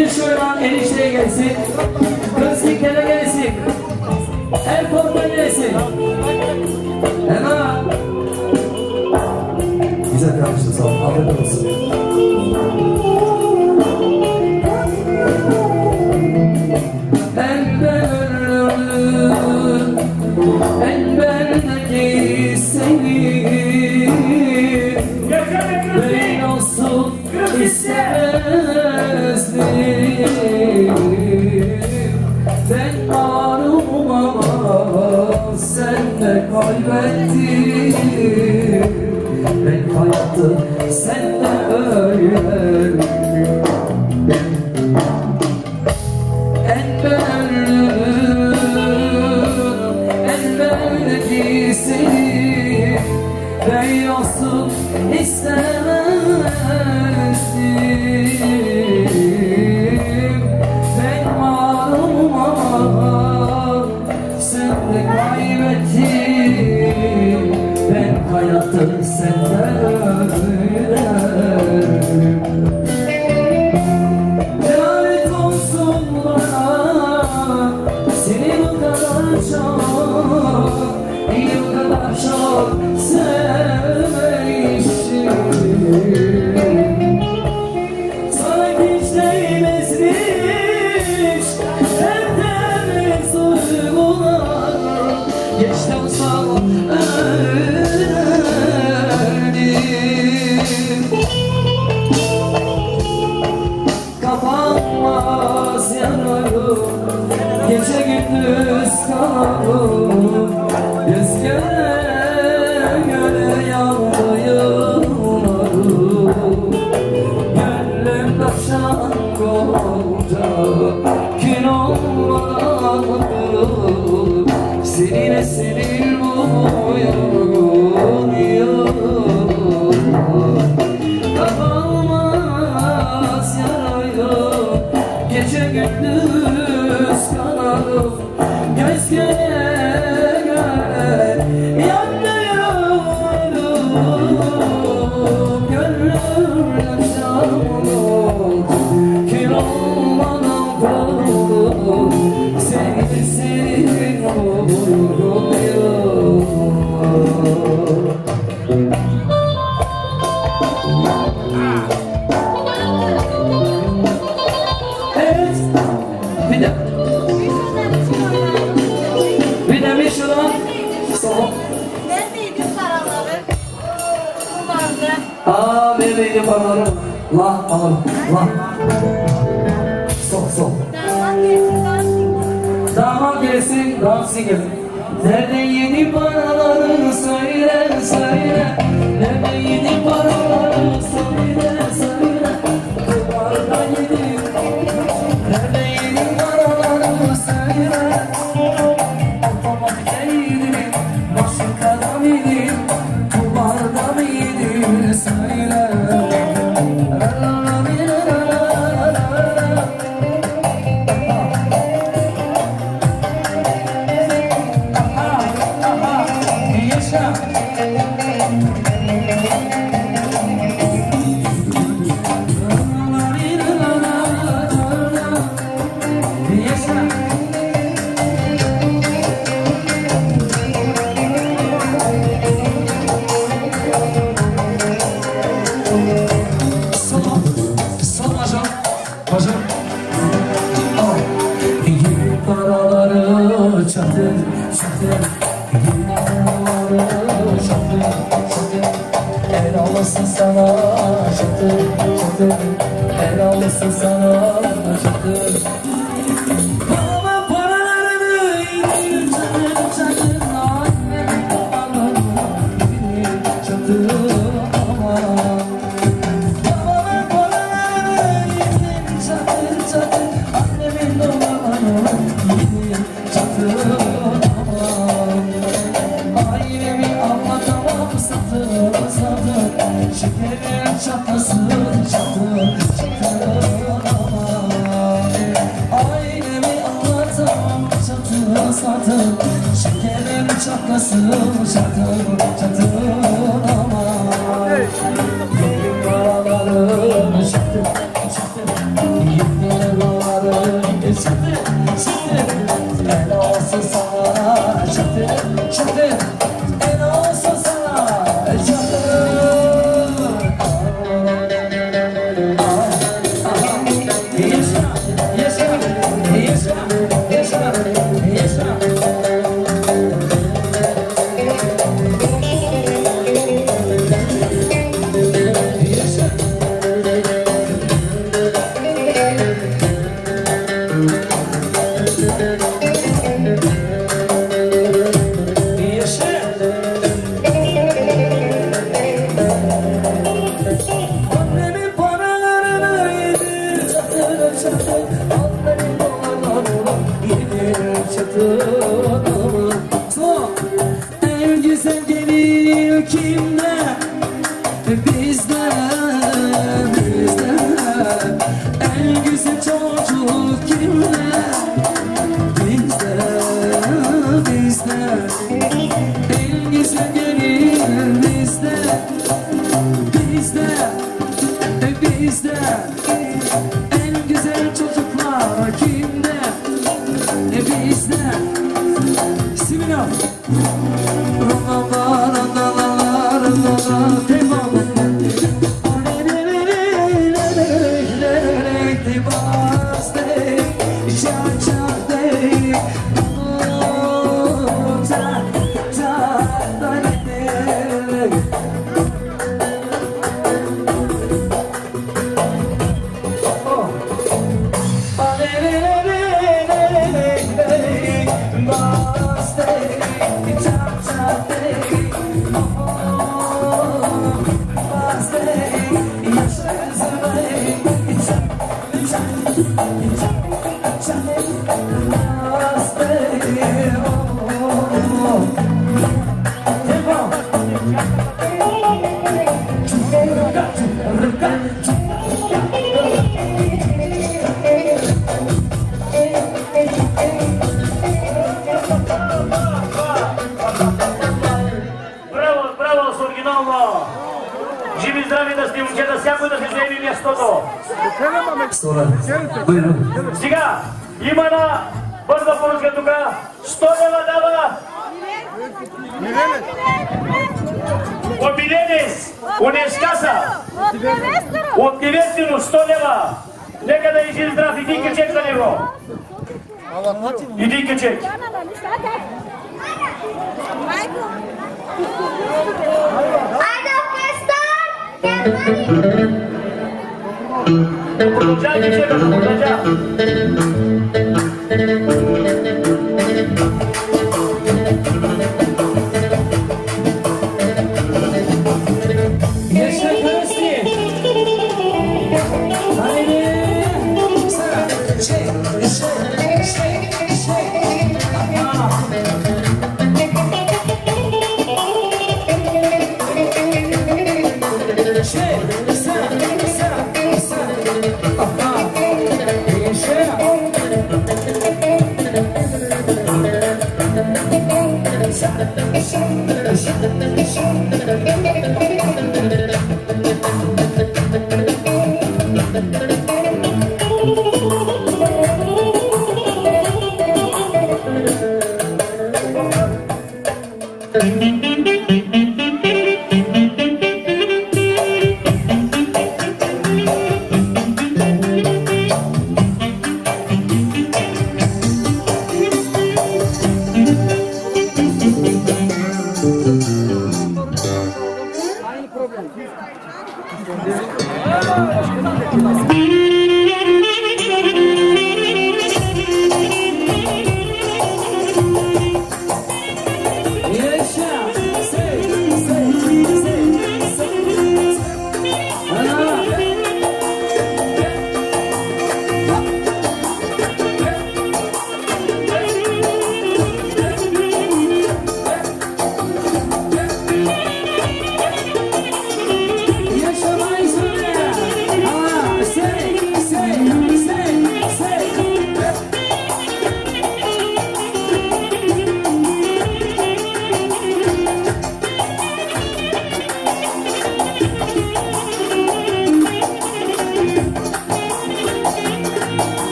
Bir şuradan enişteye gelsin. Kız dikkene gelsin. El koluna gelsin. Hemen. Güzel kalmışsın sağ olun. Afiyet olsun. Ben ben ölürüm. Ben bendeki seni. Ben nasıl istemezdim Ben marumum ama sen de kaybettin. Ben hayatta sen öyle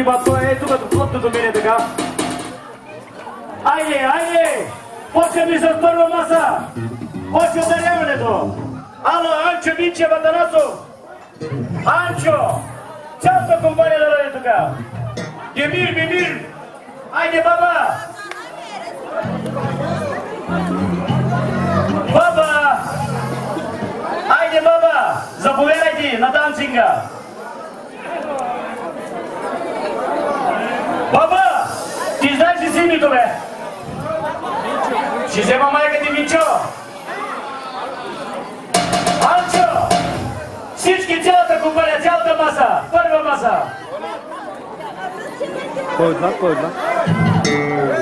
की बात तो है तुम खुद तो मेरे देखा आइए आइए Hoće mi za prvo masa! Hoće da ne mene to! Alo, Ančo, bit će vatanazo!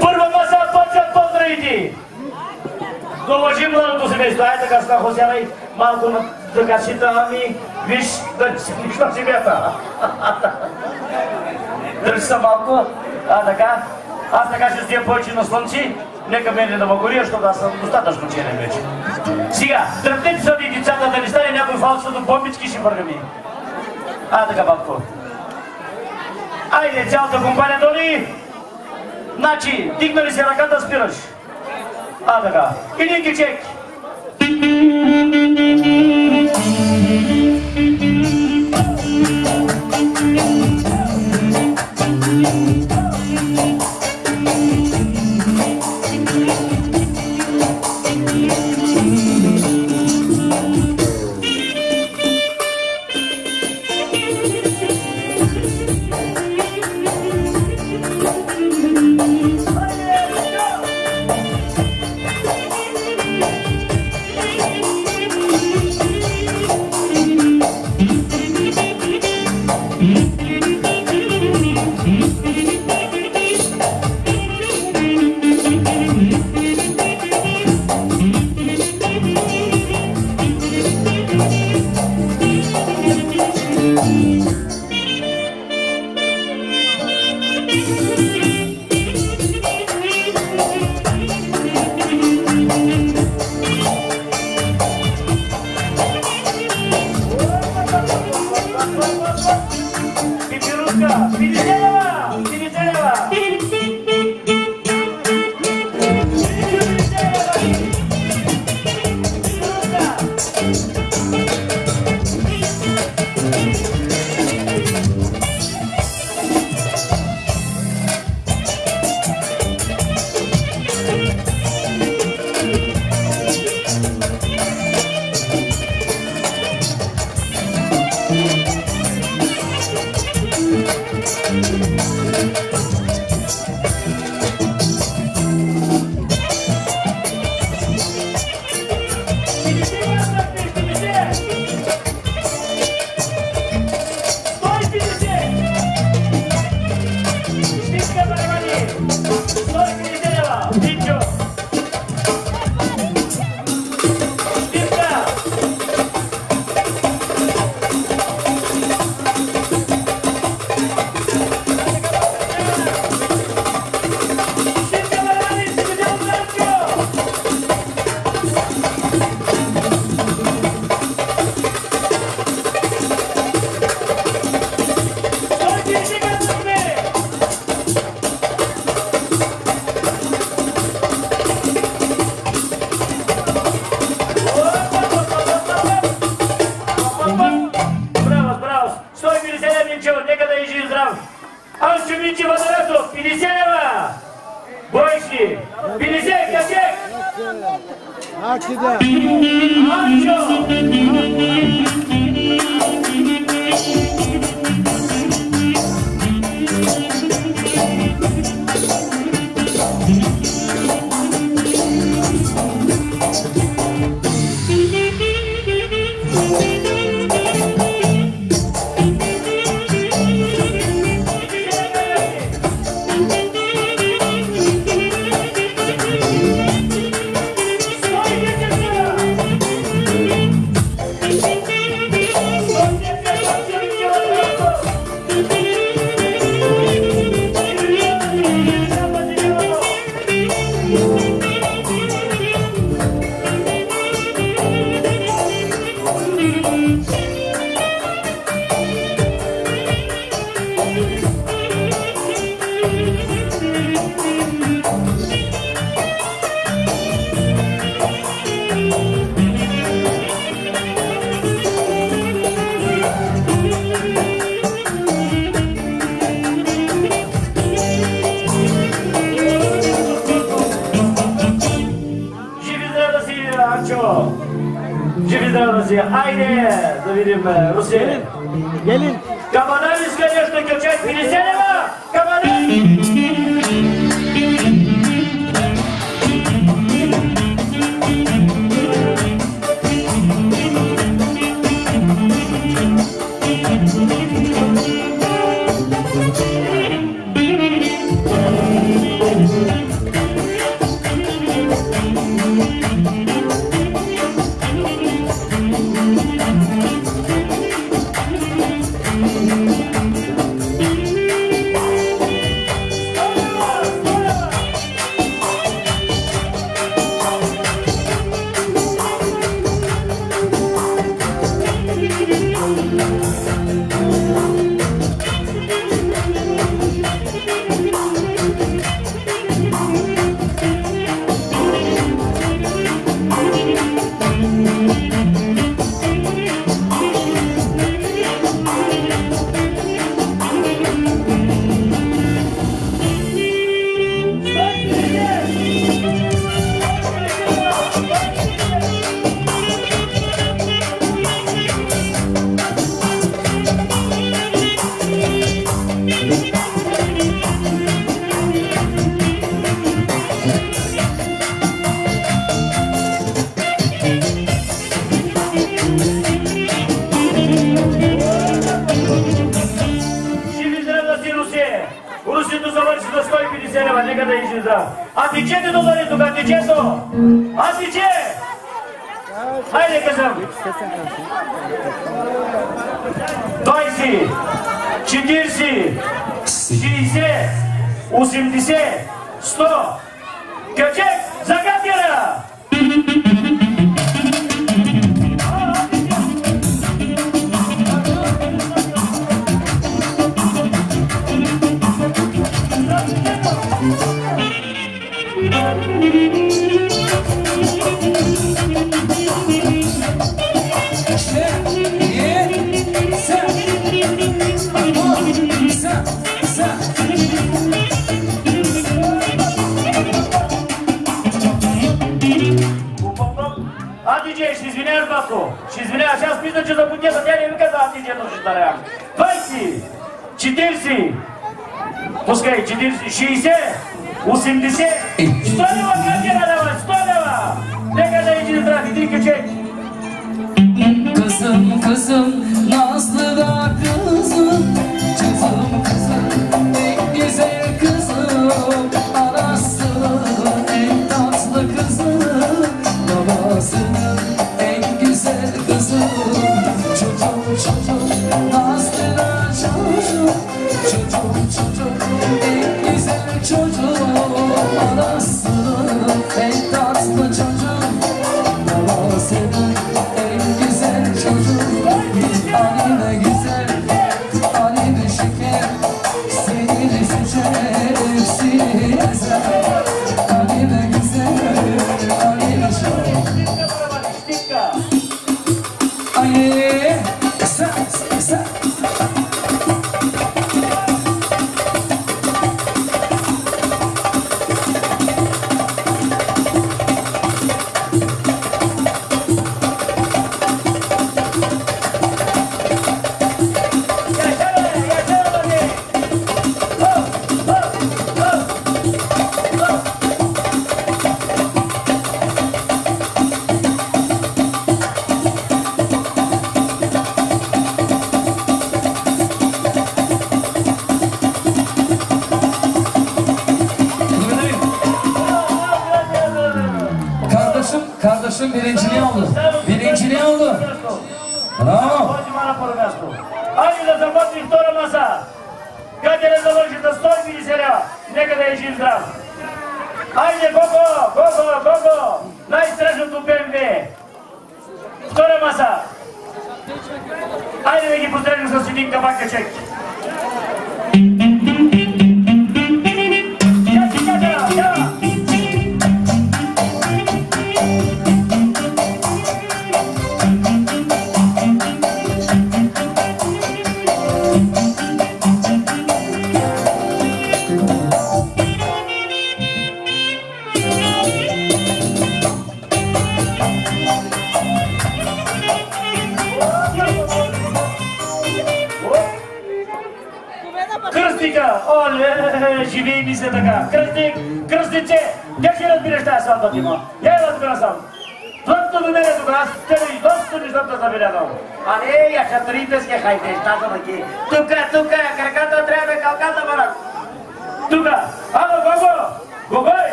Първа маса почват поздравите. Довържим младото семейство. Ай така ста хозяна малко на си ами виж да си нищо семията. Държи се малко. А така. Аз така ще стия повече на слънци. Нека мене да ме гори, защото аз съм достатъчно черен вече. Сега, дръпнете се от децата да не стане някой фалш, до бомбички ще върнем. А така, бабко. Айде, цялата компания доли. Значи, дигна ли си ръка да спираш? А, така. Един кичек. dice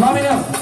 let me know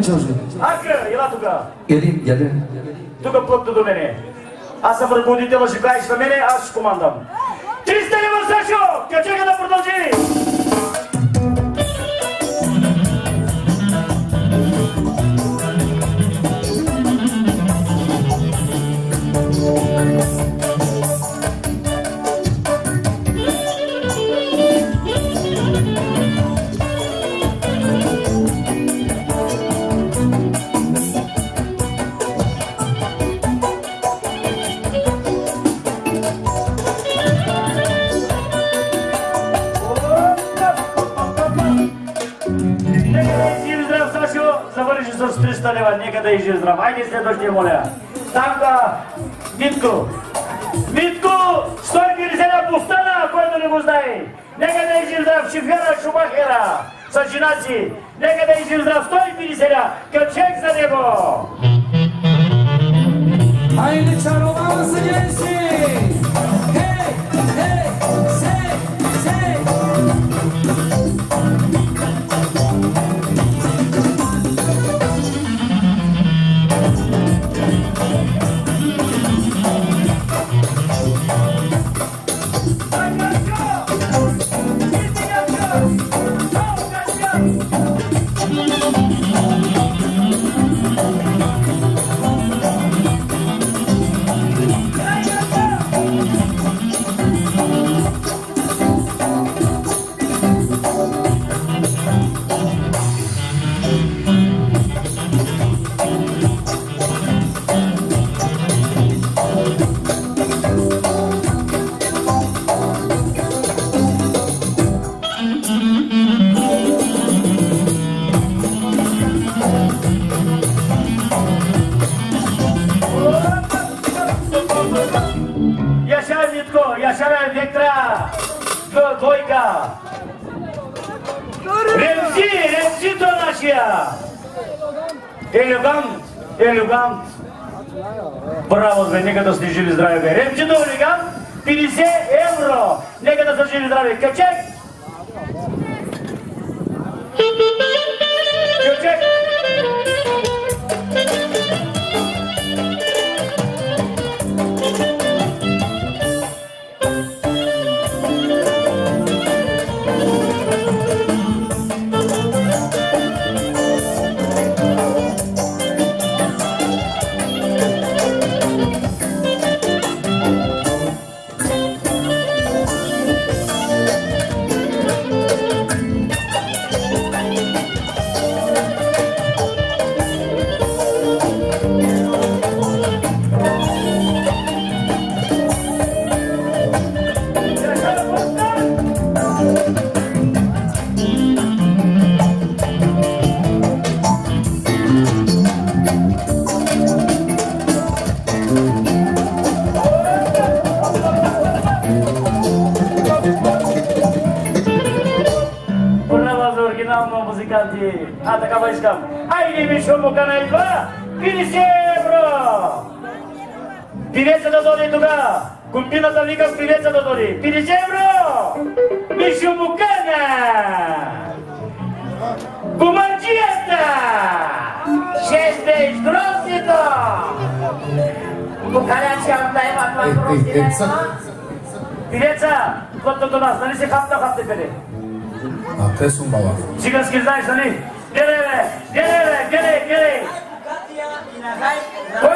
Pape'nin çocuğu. Hakkı, yıla tuka. Geleyim gelin. Тука плътто до мене. Аз съм ръководител, ще кажеш на мене, аз ще командам. ближе здрав. Айде следващия, моля. Танка Митко. Митко, 150 пустана, който не го знае. Нека да изжив здрав шифера Шумахера с жена си. Нека да изжив здрав 150 към чек за него. Айде чаровава се,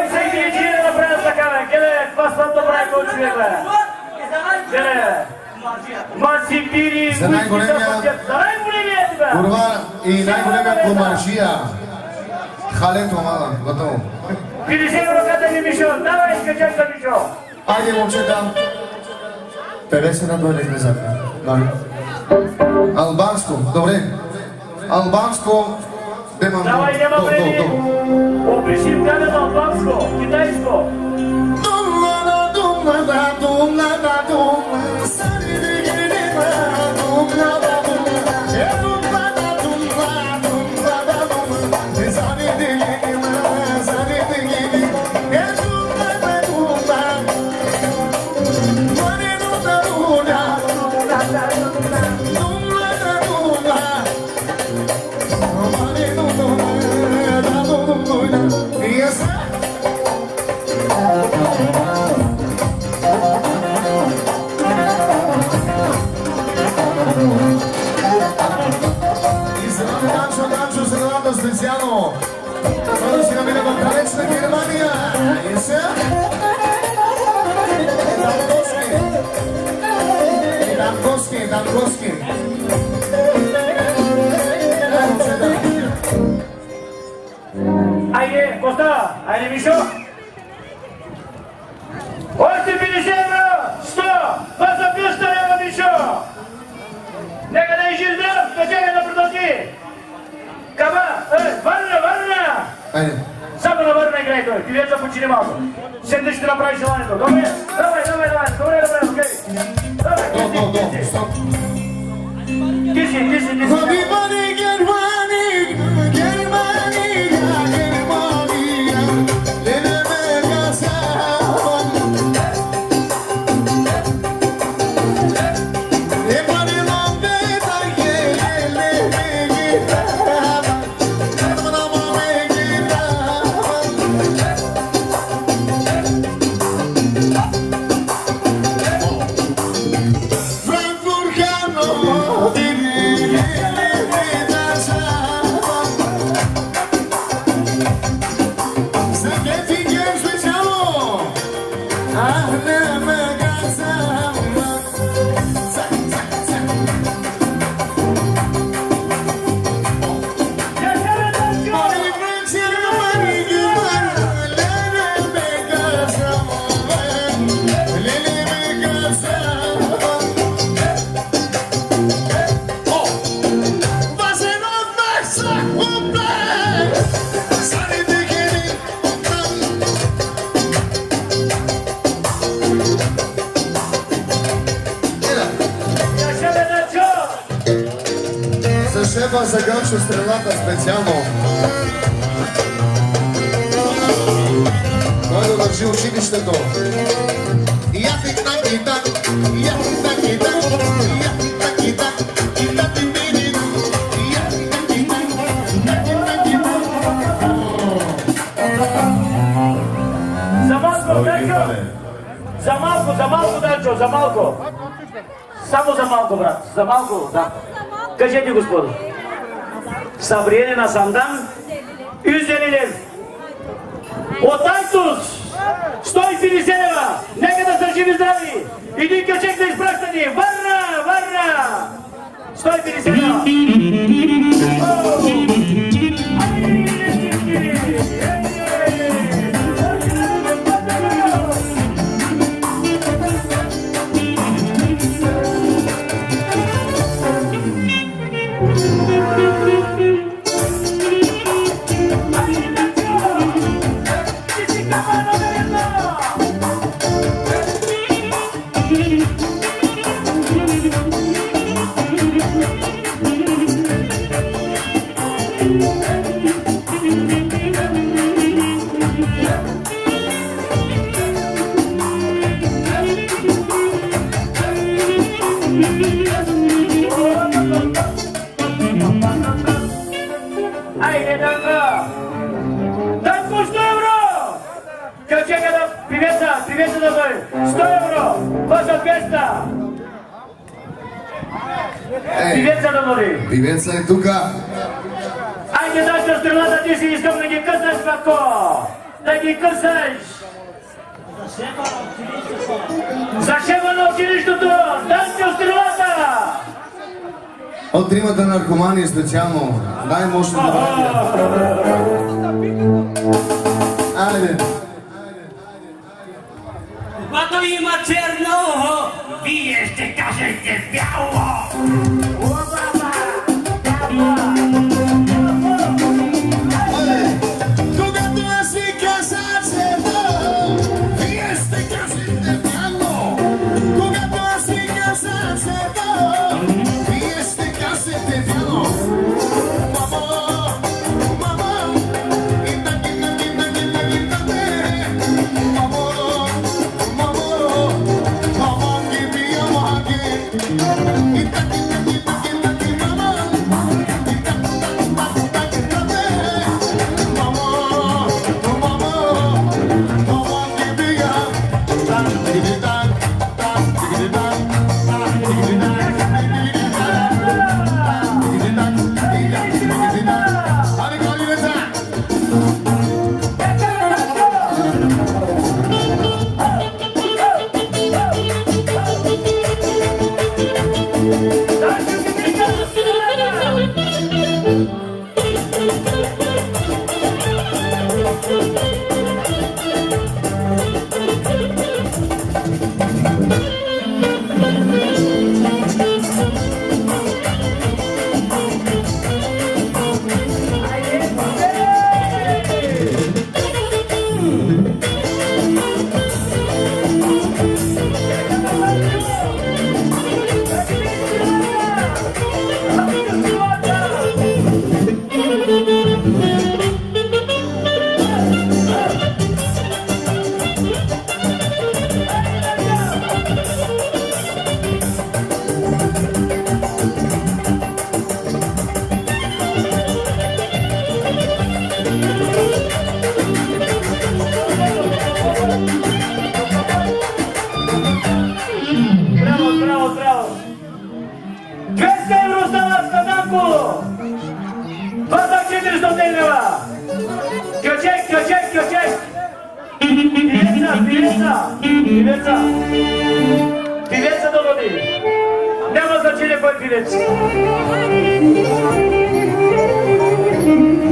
се грижи да направи така, бе? Гледай, това слабо прави кой човек, бе! Гледай, бе! Маси пири, За най-големия- За най-големия ти, бе! Курва и най-големия комаршия. Хален Томала, готово. 50 евро къде ми, Мишо? Давай, скачай за Мишо! Айде, момчета. Певеца на дойде влезака. Нали? Албанско, дема Давай, няма време! Опиши каде на албанско, китайско! al bosque. Aire, Costa, aire, Bicho. Hasan'dan Тетяну. Дай, можно,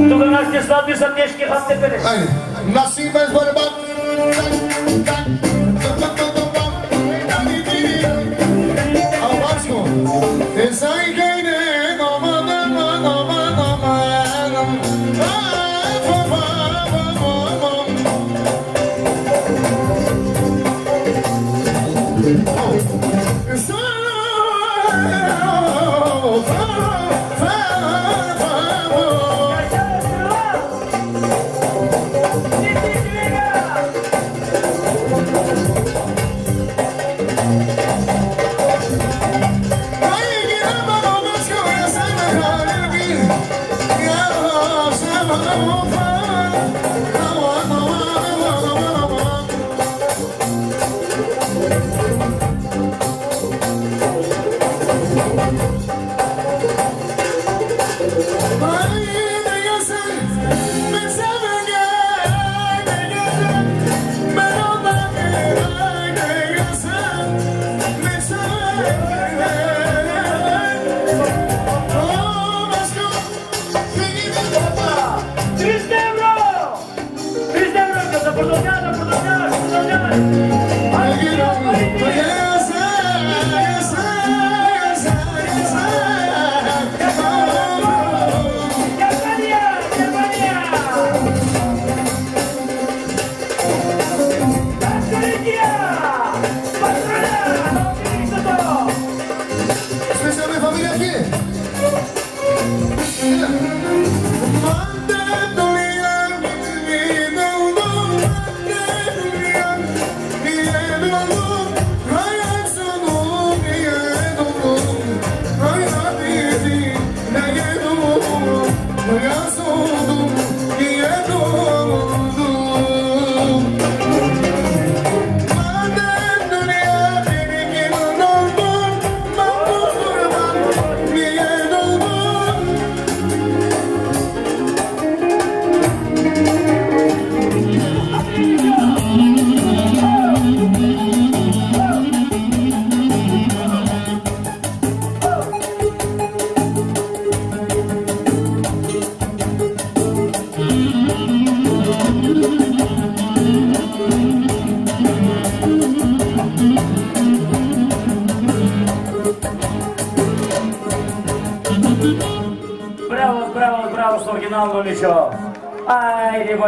Tugan Asya Swami Satyashke Bhakti Pere.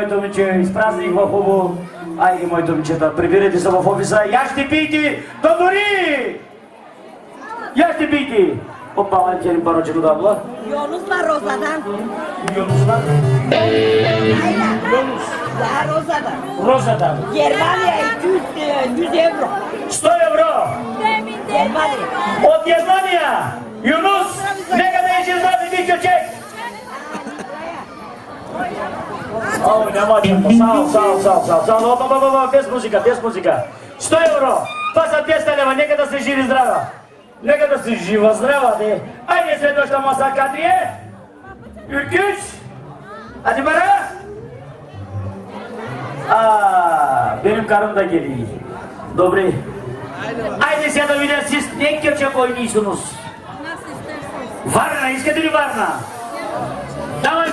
моето момче, изпразних го хубаво. Айде, моите момчета, прибирайте се в офиса. Я ще пийте до дори! Я ще пийте! Опа, Валентин Барочек от Абла. Йонус на Розадан. Йонус на? Йонус. Да, Розадан. Розадан. Германия и 100 евро. 100 евро? Германия. От Германия! Йонус. О, няма да Сал, сал, сал, сал, сал. Опа, опа, опа, без музика, без музика. 100 евро! Това са 200 лева, нека да се живи здрава! Нека да се жива здрава, де! Айде следваща маса, Катрие! Ürküç! Hadi bana! Aa, benim karım da geliyor. Dobry. Haydi size de bir siz ne köçek oynuyorsunuz? Varna, iskadiri Varna. Давай,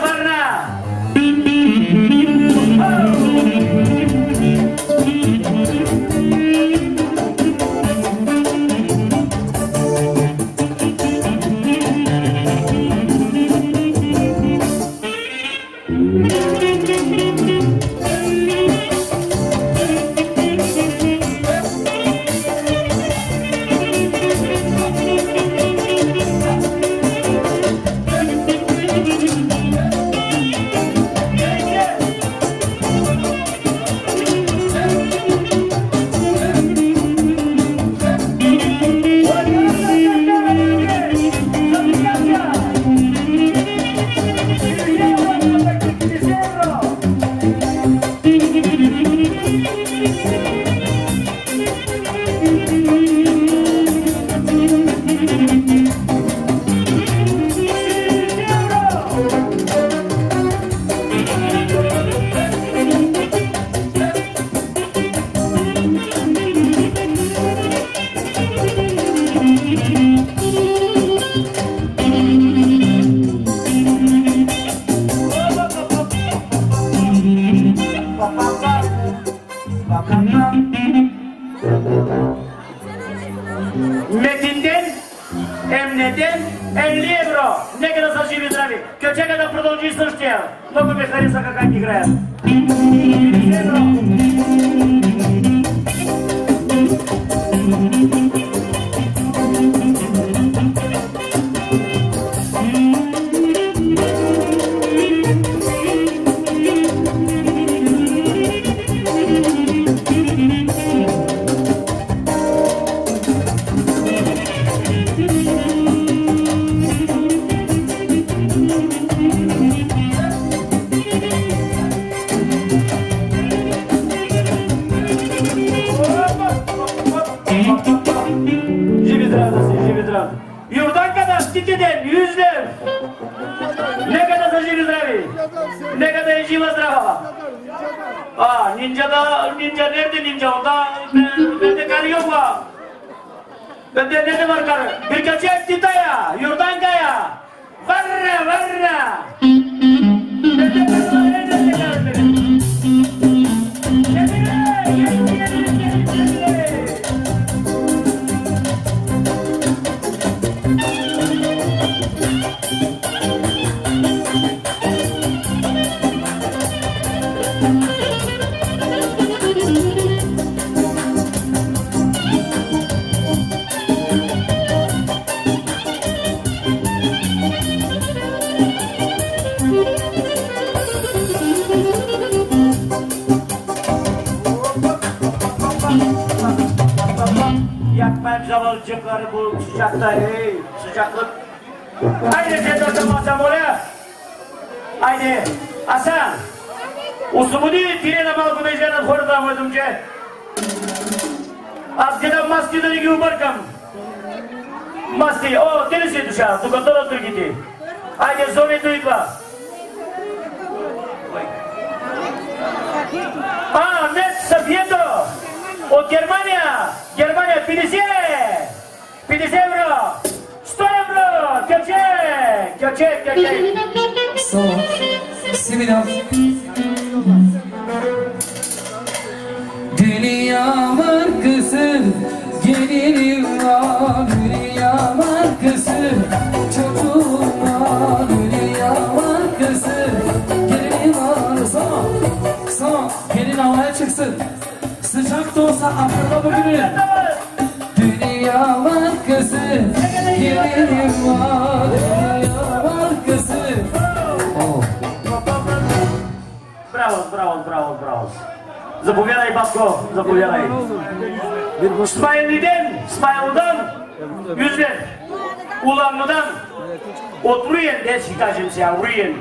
Ryan.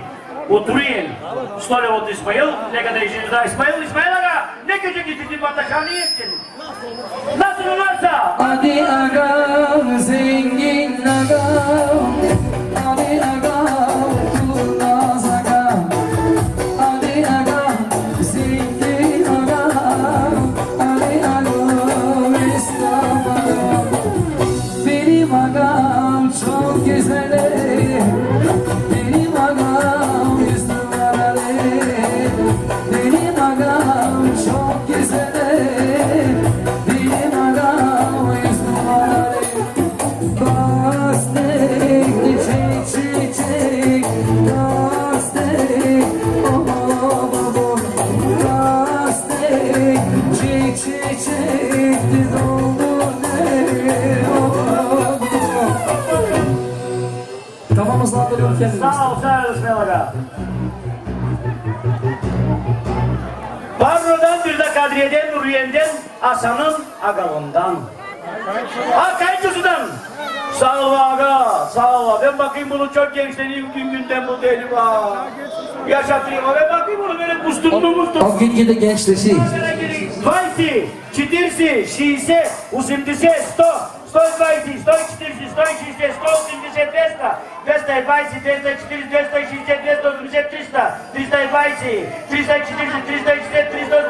O Turin. História do Ismael. Lega da Ismael. Hasan'ın agavından. Ha kayıncısından. Sağ ol aga, sağ ol. Ben bakayım bunu çok gençleniyor gün günden bu deli var. Yaşatayım ben bakayım bunu böyle kustum mu kustum. O gün gide gençleşi. Vaysi, çitirsi, şiise, usimdise, sto. Stoj 20, stoj 40, stoj 60, 180, 200, 220, 240, 260, 270, 280, 300, 320, 340, 360, 370, 380, 320, 340, 360, 370, 380, 320, 340, 360, 370, 380, 320, 340, 360, 370, 380, 320,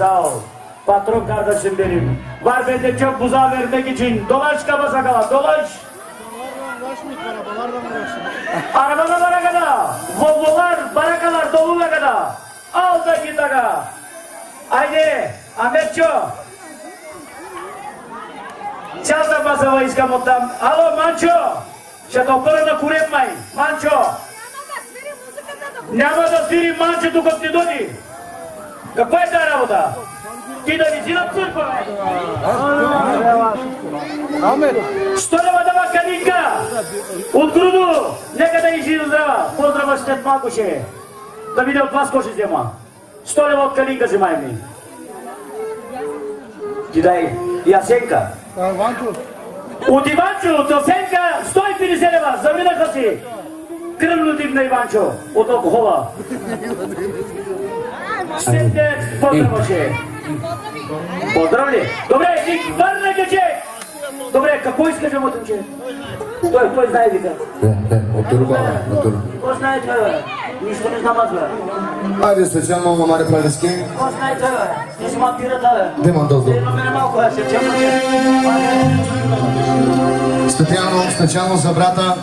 sağ ol. Patron kardeşim benim. Var bende çok buzağı vermek için. Dolaş kaba sakala, dolaş. Arabada barakada, Volvolar, barakalar dolu bagada. Al da git aga. Haydi, Ahmetço. Çal da basava iskamotam. Alo Manço. Ще доктора на куремай. Манчо. Няма да свири Манчо докато не доди. Каква е тази работа? Ти да си на църква, бе? Ahmet. Що лева дава калинка? От грудо! Нека да и живо здрава! Поздрава след малко ще. Да видя от вас кой ще взема. Сто лева от калинка вземай ми. Ти дай. Ясенка. От Иванчо, от Осенка, 150 лева. Завинаха си. Кръвно дивна Иванчо. От алкохола. След поздрава ще Поздравли! Добре, ти върна дече! Добре, какво искаш от момче? Той, кой знае вика? Е, е, от турба, от турба. Кой знае? Нищо не знам аз, бе. Айде, сечем много маре пайдаски. Кой знае това, бе? Не си мапира, да, бе. Дема дозо. Специално, специално за брата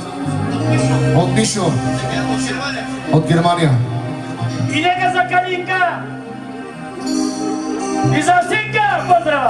от Мишо, от Германия. И нека за Калинка! Isso assim que é, patrão!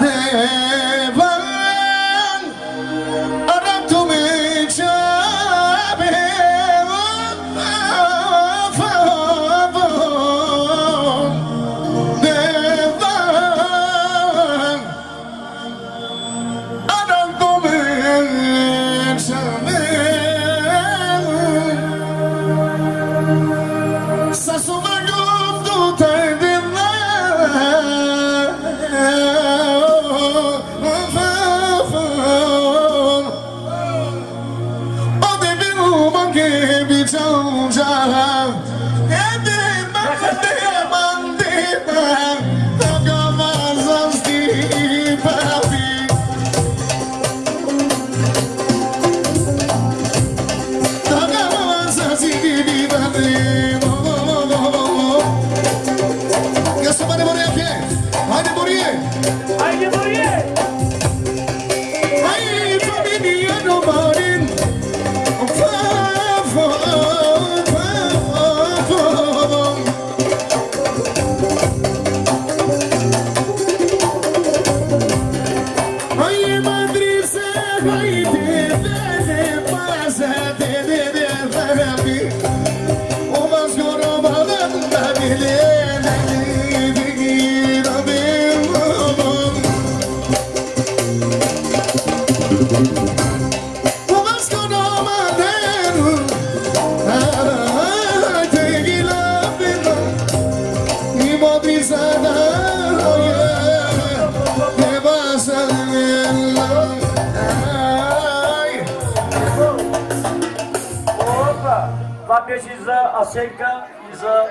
Беше за Асенка и за...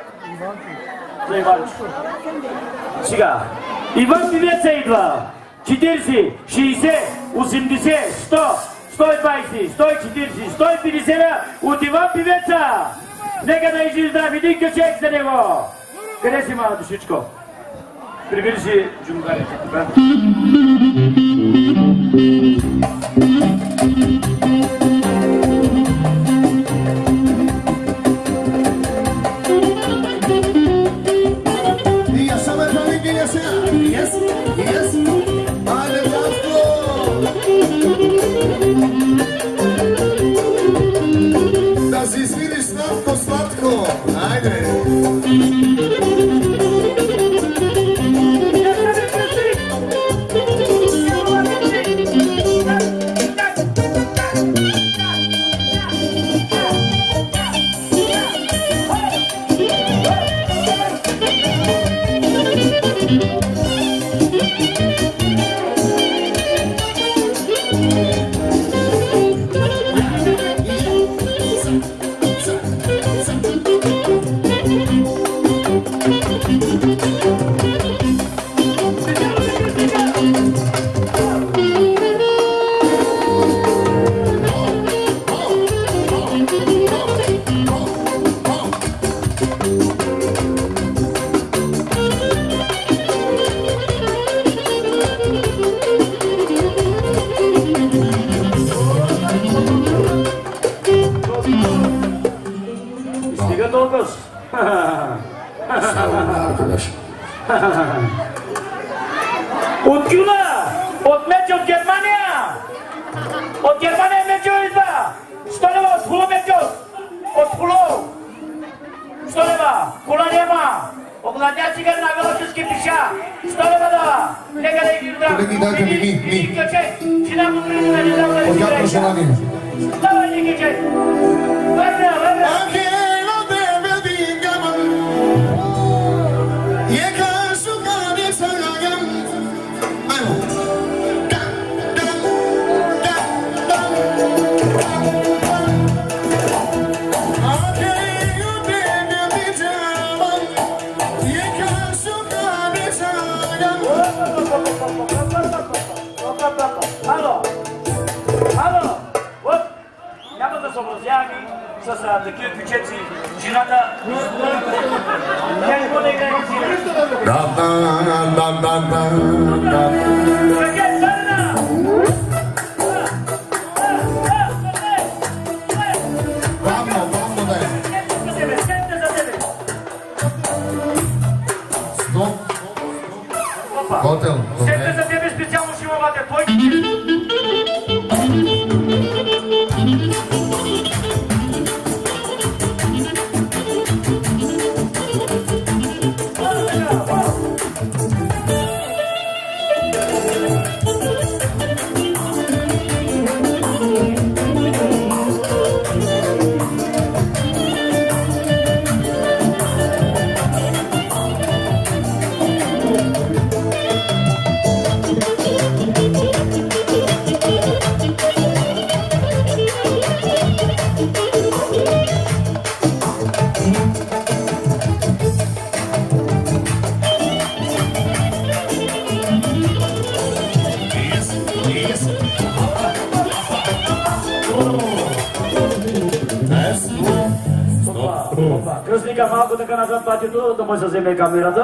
За Иванчо. Сега. Иван Пивеца идва. 40, 60, 80, 100, 120, 140, 150 от Иван Пивеца. Нека да изжи здрав един кючек за него. Къде си, мама душичко? Прибери си джунгарите тук. Vamos, vamos, velho. Stop. cambiará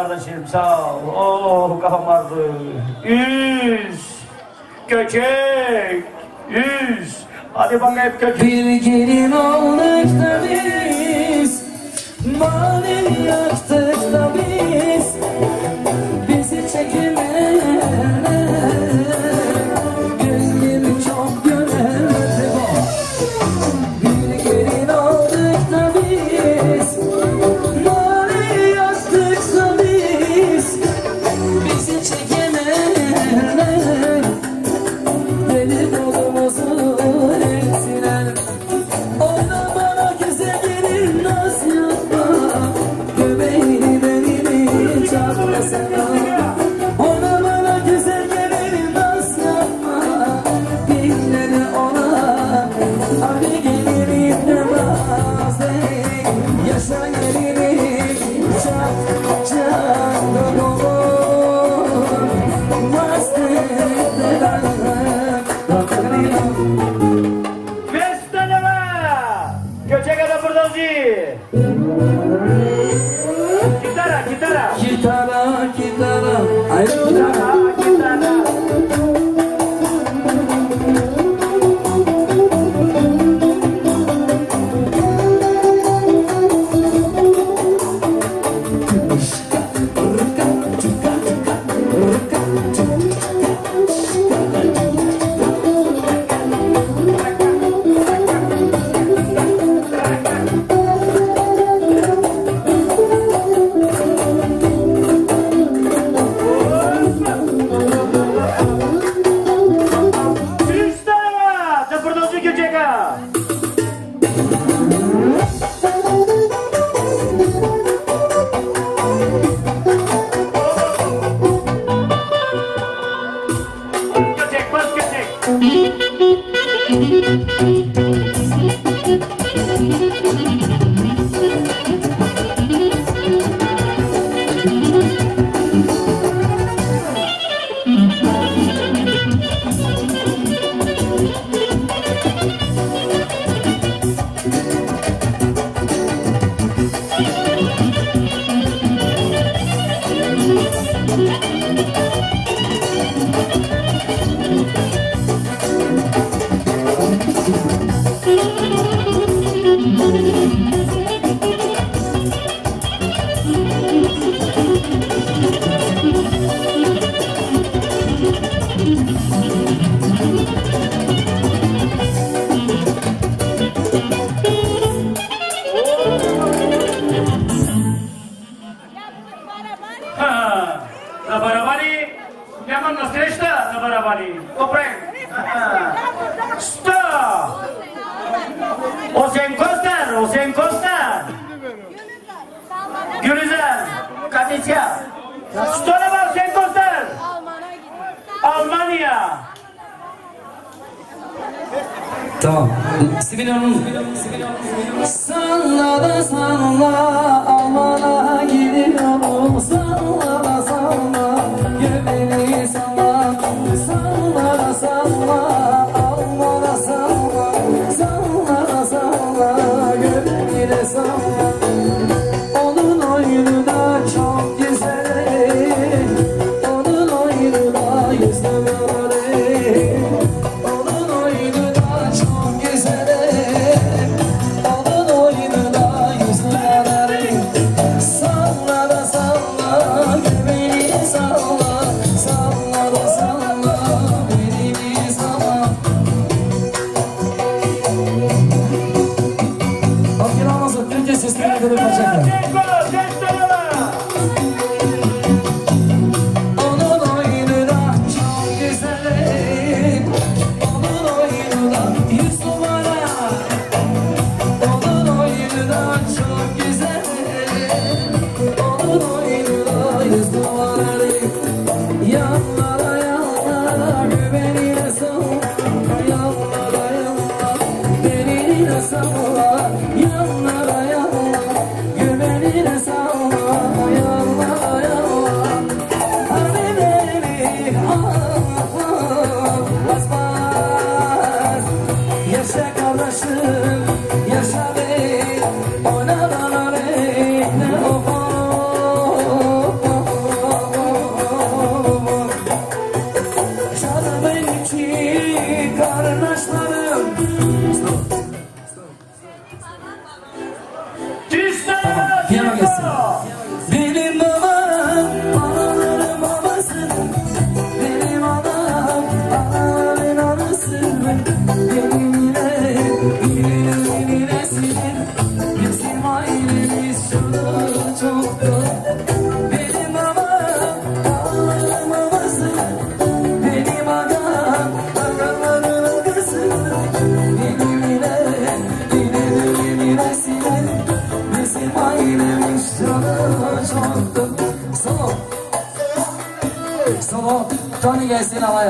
kardeşim sağ ol. Oh kafam. Yüz. Köçek. Yüz. Hadi bak hep köçek. Bir gelin aldık da biz. Manevi yaktık da biz.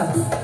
Obrigada.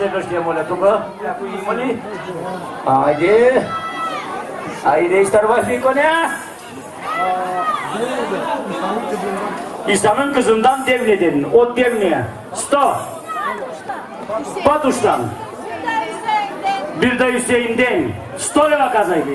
δεν το σκέμολε του κο. Άιντε. Άιντε η Starbucks'ı İsa'nın kızından devne dedin. O devneye. Sto. Batuş'tan. Bir de Hüseyin'den. Sto lira kazaydı.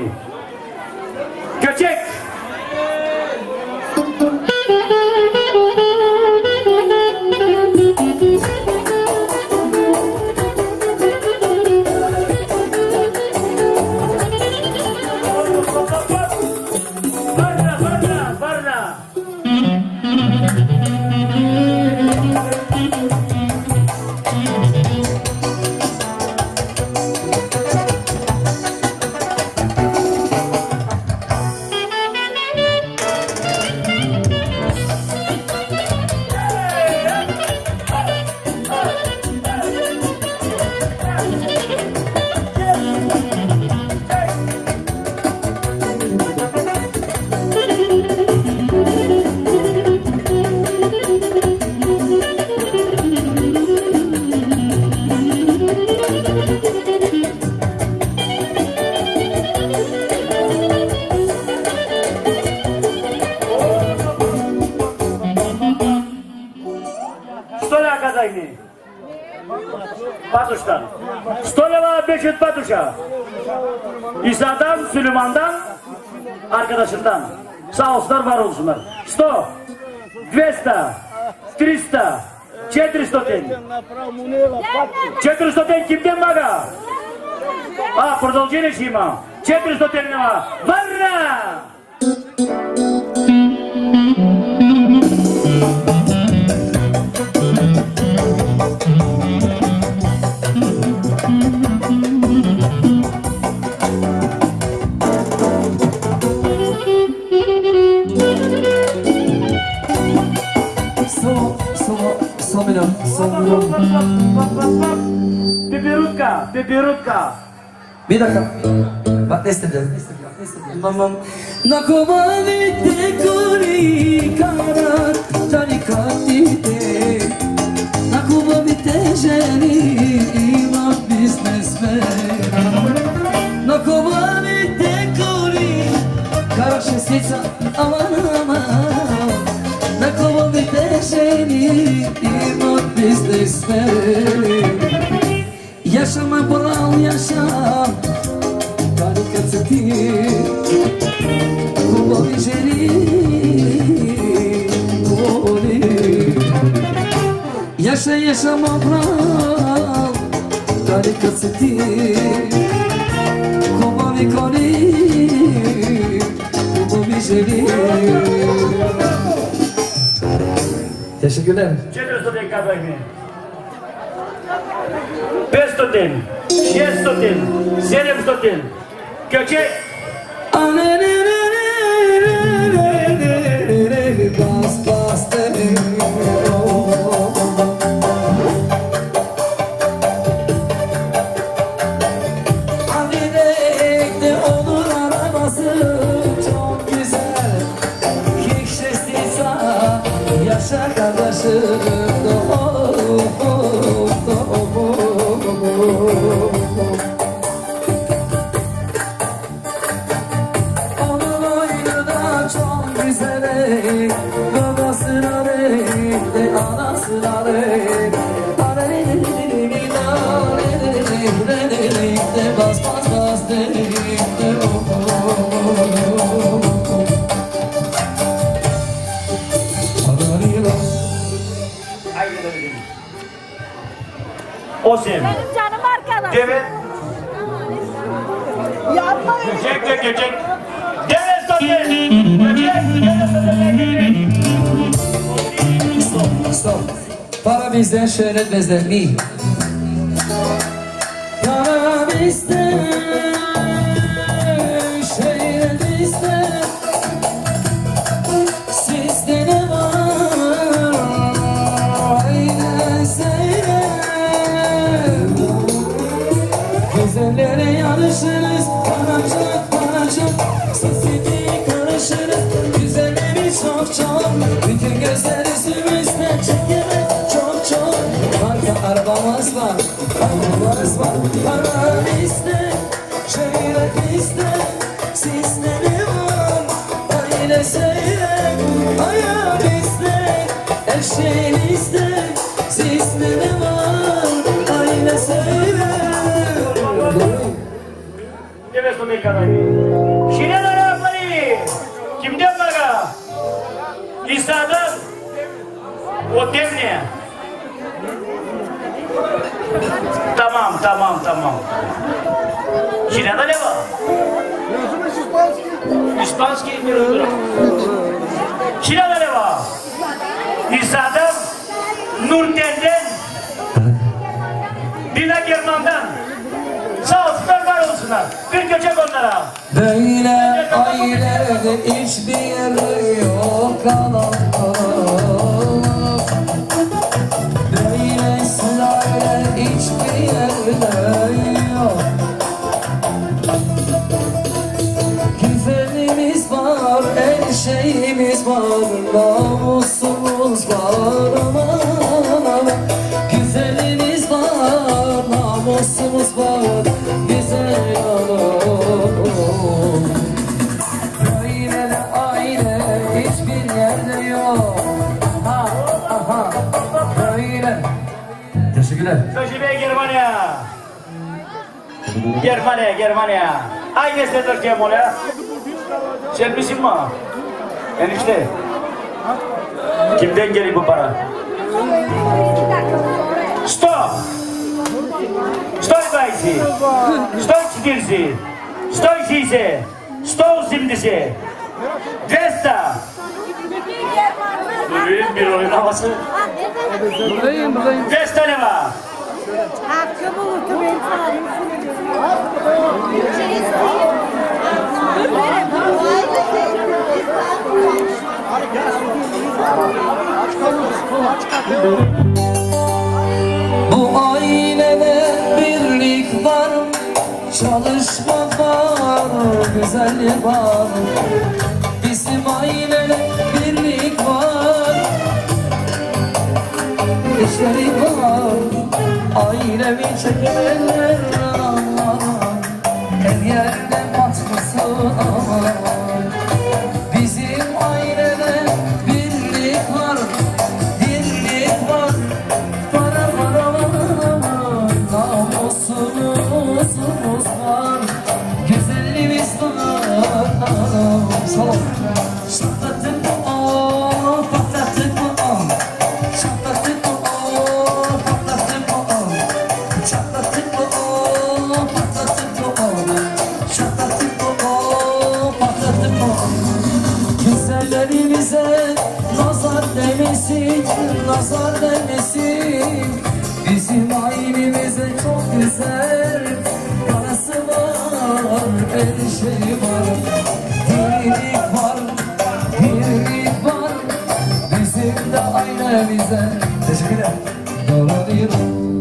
Sağ olsunlar, var olsunlar. Sto, 200, 300, 400 ten. 400 ten kimden maga? А, продолжение има. 400 тенева. Bir dakika. Bak ne istedim. Mamam. Nakovani te kori kara tarikati te Nakovani te ženi ima biznes vera Nakovani te kori kara šestica aman aman Nakovani te ženi ima biznes vera Yaşama bral yaşam Tarikatı Kubali jeri Kubali Yaşa yaşama bral Tarikatı Kubali koli Kubali jeri Teşekkürler. 400 ten kazaydı. 500 тин, 600 тин, 700 тин. Ключи O sen. Benim canım arkadaşım. Evet. Yapmayın. Göçek de göçek. Deniz Totel. Göçek. Stop. Para bizden, şöhret bizden. Mi? Şirin Arapları. Kimden bana? İsa'dan. O devne. İspanski bir öldürüm. Aynı sefer kim o ya? Sen misin mi? Enişte. Kimden geliyor bu para? Stop! Stoj bajsi! Stoj cztirsi! Stoj sisi! Stoj simdisi! Desta! Büyük bir oyun havası. Buradayım buradayım. Desta ne var? Hakkı bulurdu benim Bu ailede birlik var Çalışma var, güzellik var. Bizim ailede birlik var İşleri var. Ailemi çekenler aman Her yerde Oh. Ailemize Teşekkürler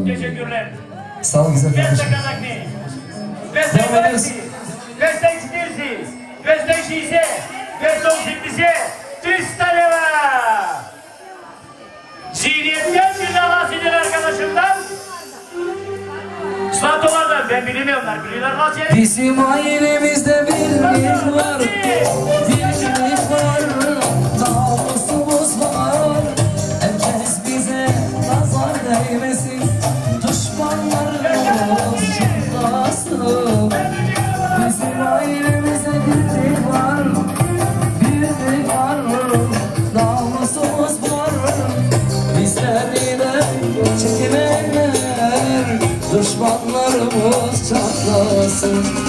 Teşekkürler. Sağ ol güzel kardeşim Devam ediyoruz. şişe. Veste osiptisi. Trista leva. Zihniyetten bir daha sinir arkadaşımdan. Slatolardan ben bilmiyorlar. Biliyorlar nasıl yani? Bizim ailemizde birlik var Birlik var değmesin Düşmanlarımız çatlasın Bizim ailemizde birlik var Birlik var. Namusumuz var Bizleri de çekilenler. Düşmanlarımız çatlasın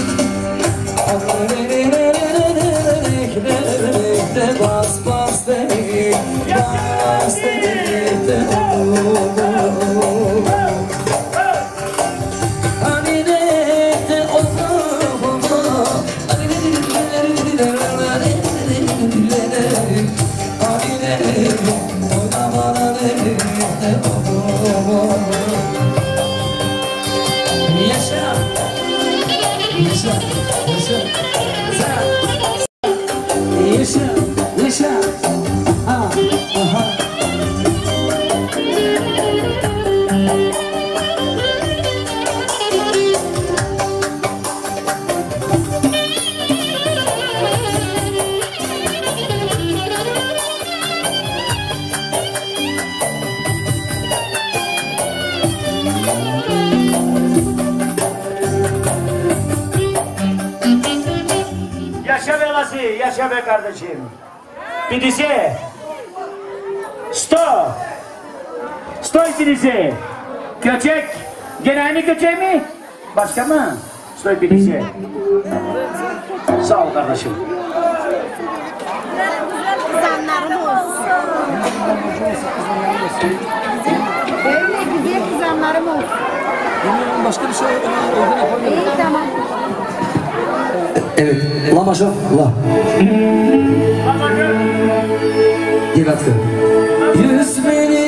götüreceğimi? Başka mı? Söyle birisi. Şey. Sağ ol kardeşim. Öyle güzel kızanlarım olsun. Bilmiyorum başka bir şey yapamıyorum. İyi tamam. Evet, la maşa, la. Gevatlı. Yüz beni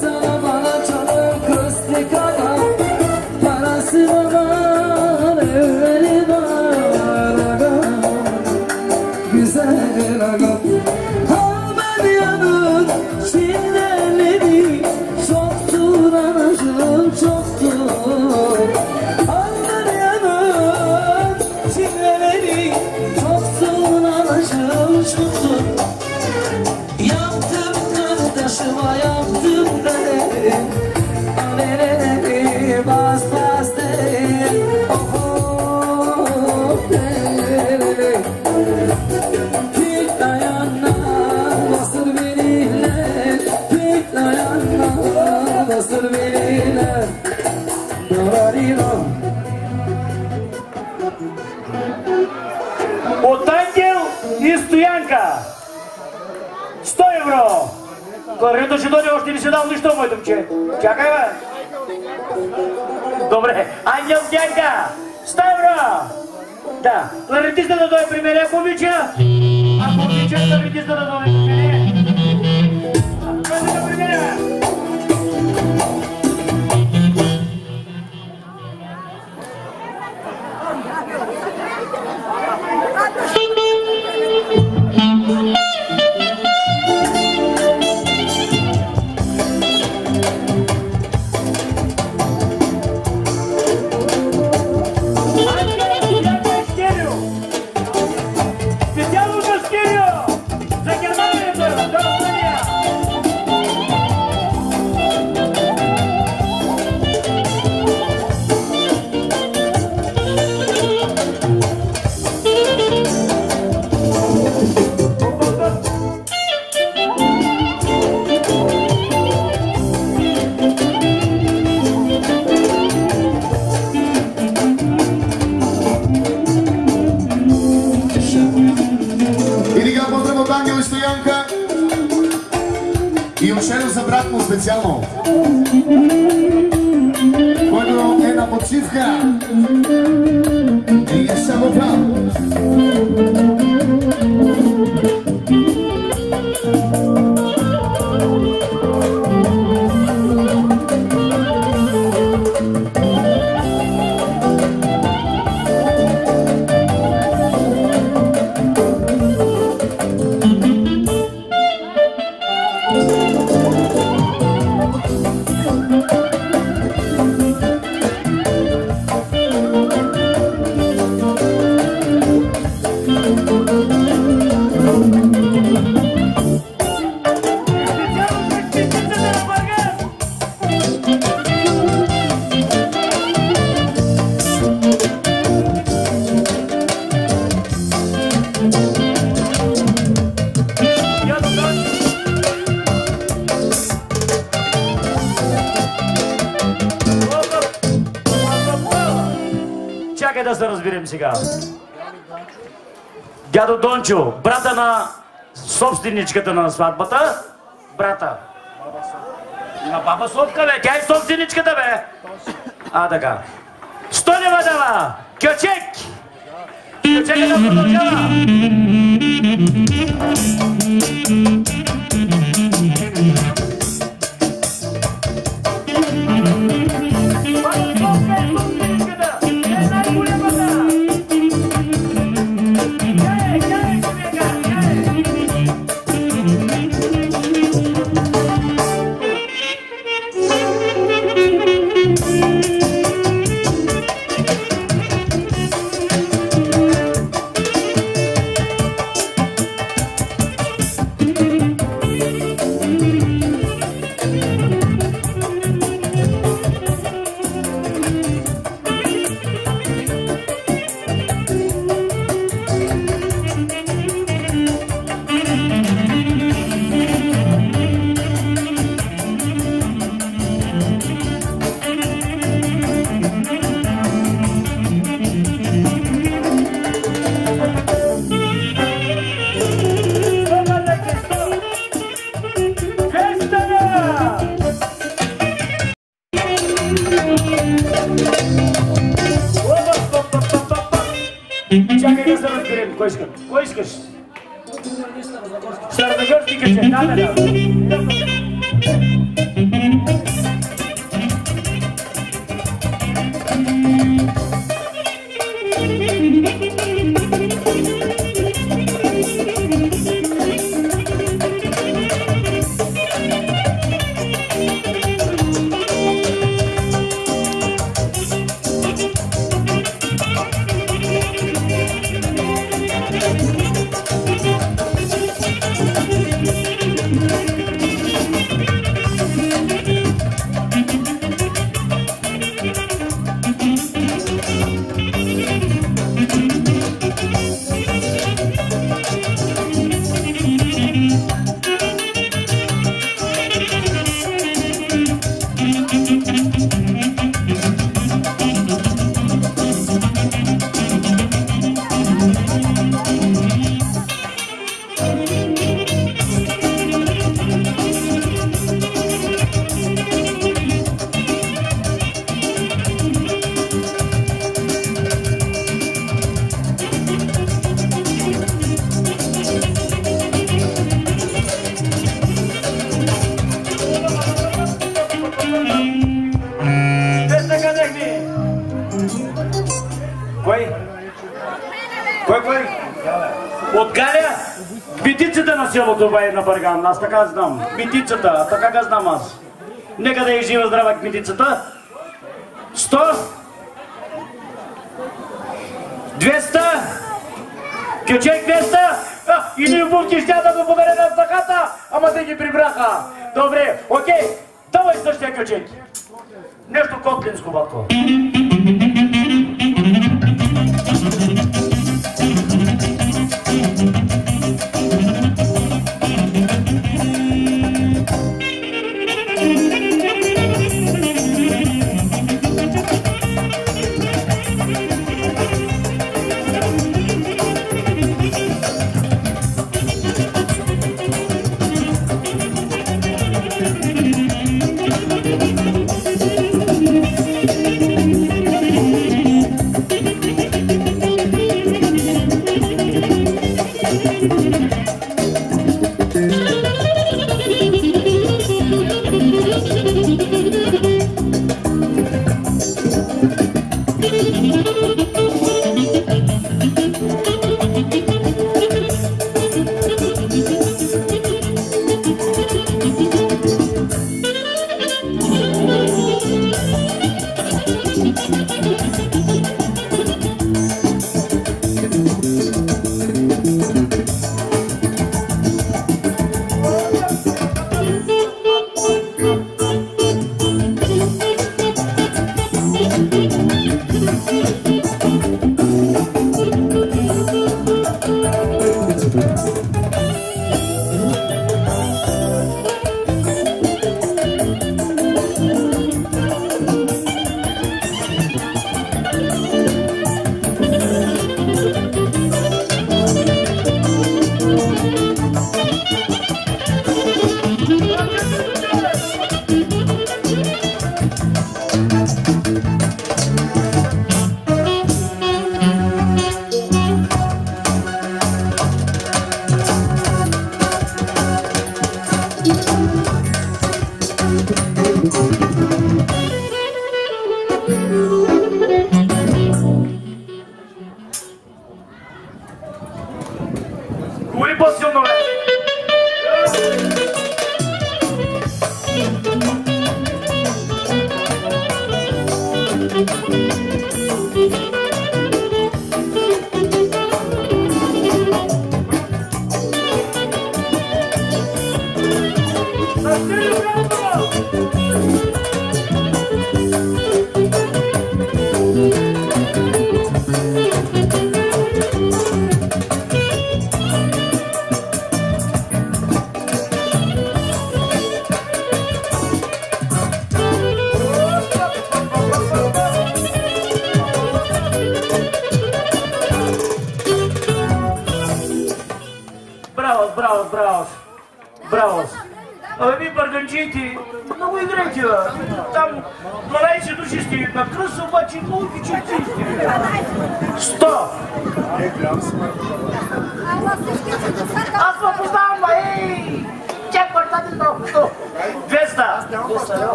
So. Ларио ще дойде, още не си дал нищо, моето момче. Чакай, бе. Добре. Ангел Дянка! Ставра! Да. Ларетиста да дойде при мен, ако обича. Ако обича, ларетиста да дойде при мен. Собственичката на сватбата, брата. На баба Совка, бе, тя е собственичката, бе. А, така. Сто лева дава! Кючек! Кючека да продължава! Селото бе на Бърган, аз така знам. Битицата, така ga знам аз. Нека да е жива здрава кметицата. Сто? Двеста? Кючек 200? А, и ни обувки ще да го побере на стаката, ама те ги прибраха. Добре, окей, давай същия кючек. Нещо котлинско, батко.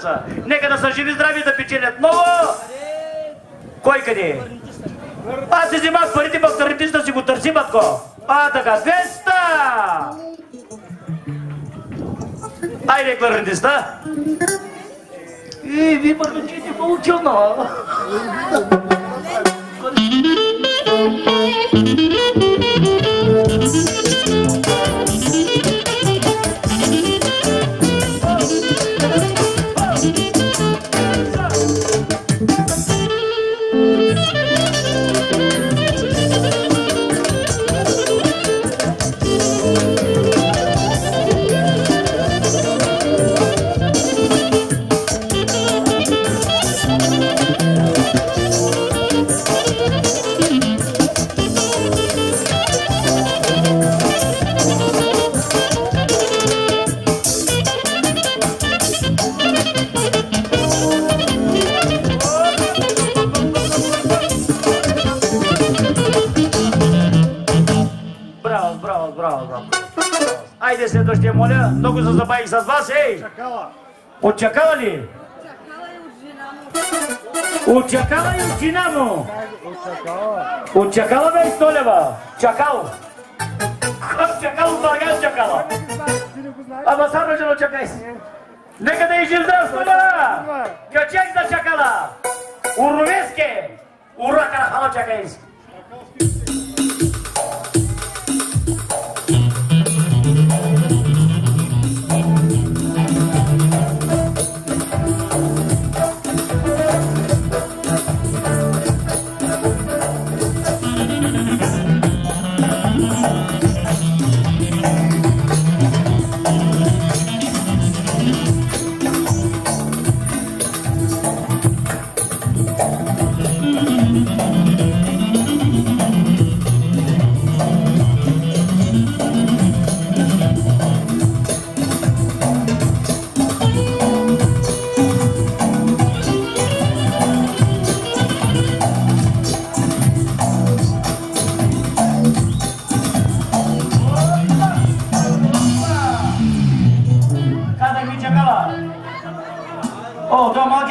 Са. Нека да са живи здрави да печелят много! Кой къде е? Аз си взимах парите в търпис да си го търси, батко. А, така, 200! Айде, кларнетиста! И, ви мърдачите получено. Браво, браво. Айде следващия, моля. Много се забавих с вас, ей! От чакала ли? От чакала и от жена му? От чакала бе и Столева? Чакал. От чакал, от Барган чакала. Ама само ще чакай си. Нека да и жив здрав, Столева! Качек за чакала! Уровеске! Урака на хала чакай си.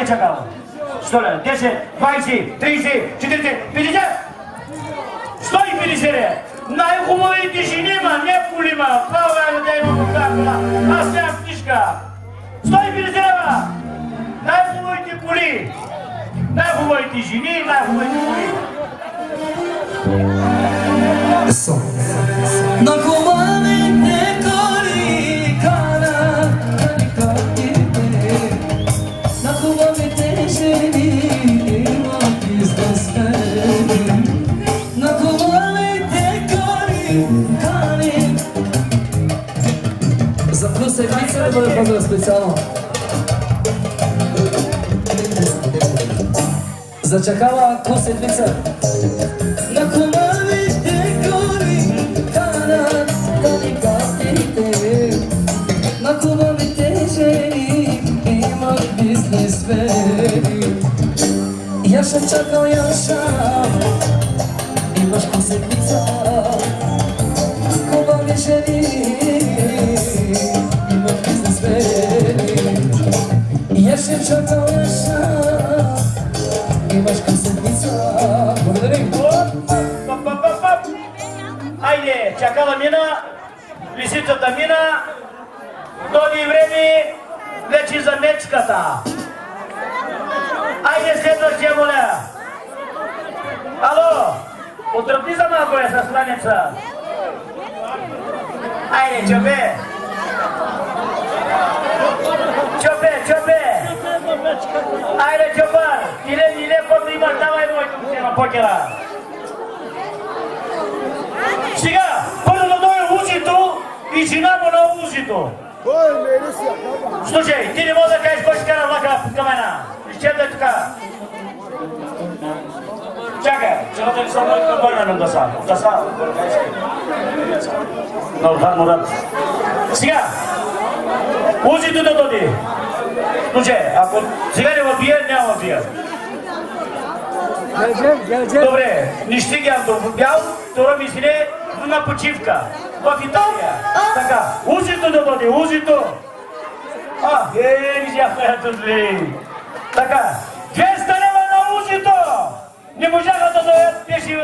чакала. Що ли? 10, 20, 30, 40, 50! 150 лея! Най-хубави тишини има, не пулима. Павел да има покаква. Аз сега книжка. 150 лева! Най-хубавите коли! Най-хубавите жени, най-хубавите коли! Сон. На кого? Алиса Вице, это позор специално. Зачакала Косетвица. На команите гори, карат дали катерите. На команите жени имат бизнес вери. Яша чакал, Яша, имаш Косетвица. Лисицата мина, доди време, вече за мечката. Айде следващия, моля. Ало, отръпни за малко е с страница. Айде, чопе. Чопе, чопе. Айде, чопар. Иле, иле, който имаш, давай се на покера. Сега, първо да дойде лузито и жена му на лузито. Слушай, ти не може да кажеш кой ще кара влака в камена. Ще е така. Чакай, че да съм да върнем да са. Да. На Алдар Мурат. Сега, лузито да доди. Слушай, ако сега не въбие, няма въбие. Добре, нищи ги антропобял, това ми си не на почивка в Италия. Така, узито да бъде, узито. А, е, видяхме ето зли. Така, 200 лева на узито. Не можаха да дойдат, беше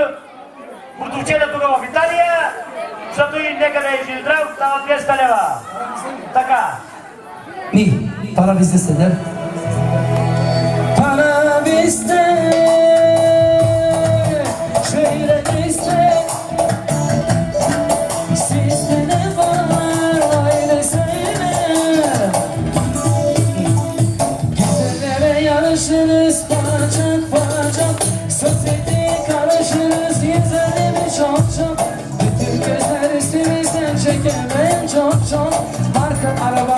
продълчена тук в Италия, защото и нека да е жив здрав, става 200 лева. Така, Mi, para bizde seder. Para bizde, I love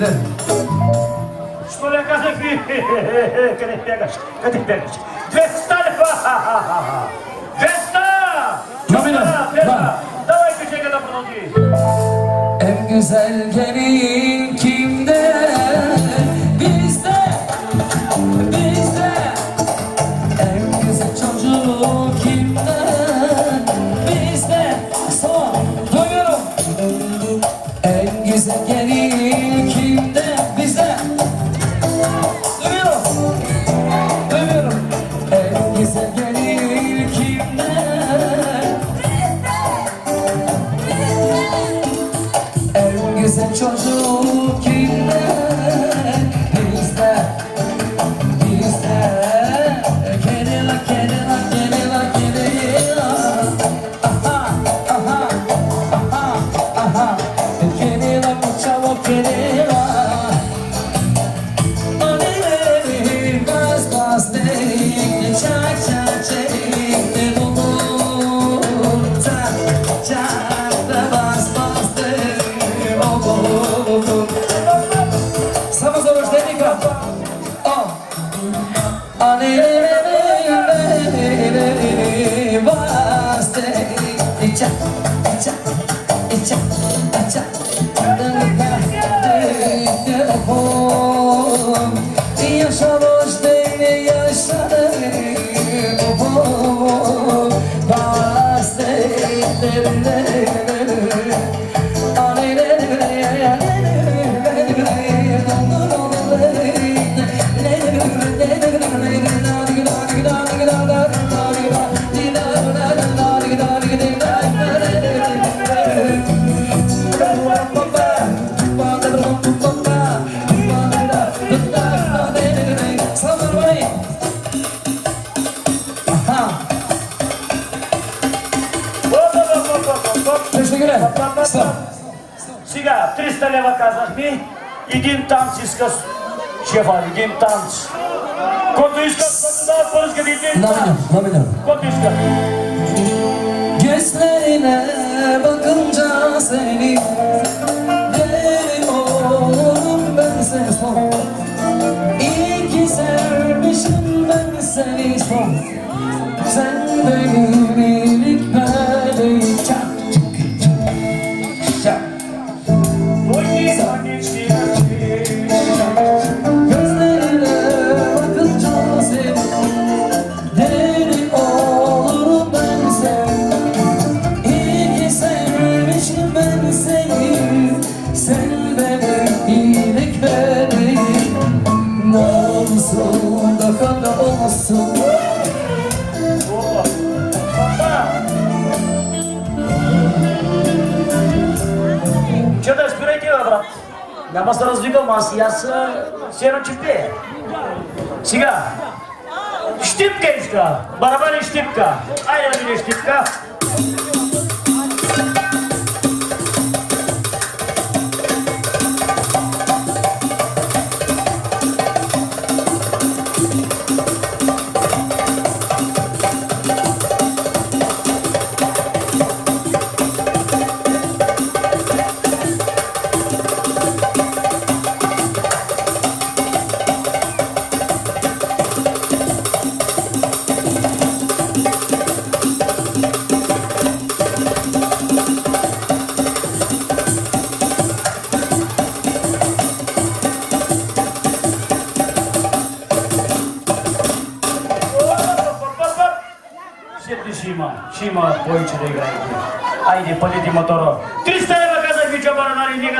né? Estou na casa aqui. Cadê pegas? Cadê pegas? Vesta! Vesta! Domina! Dá lá que chega da pronto. En güzel gelin Сега, 300 лева казах ми, един танц иска с- шефа, един танц. Който иска, който дава поръчка да един танц. Laminum, laminum. Който иска. Gözlerine bakınca seni Deli oldum ben seni son İyi ki sevmişim ben seni son се развикам, аз и аз а, се едно че пее. Сега, щипка иска, барабани щипка. Айде да видиш щипка.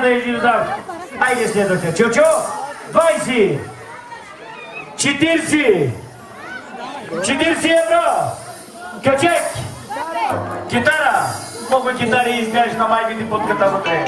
Нека да излизам. Айде следващия. Чочо, 20, 40, 40 евро. Качек, китара. Много китари изглеждаш на майките подката вътре.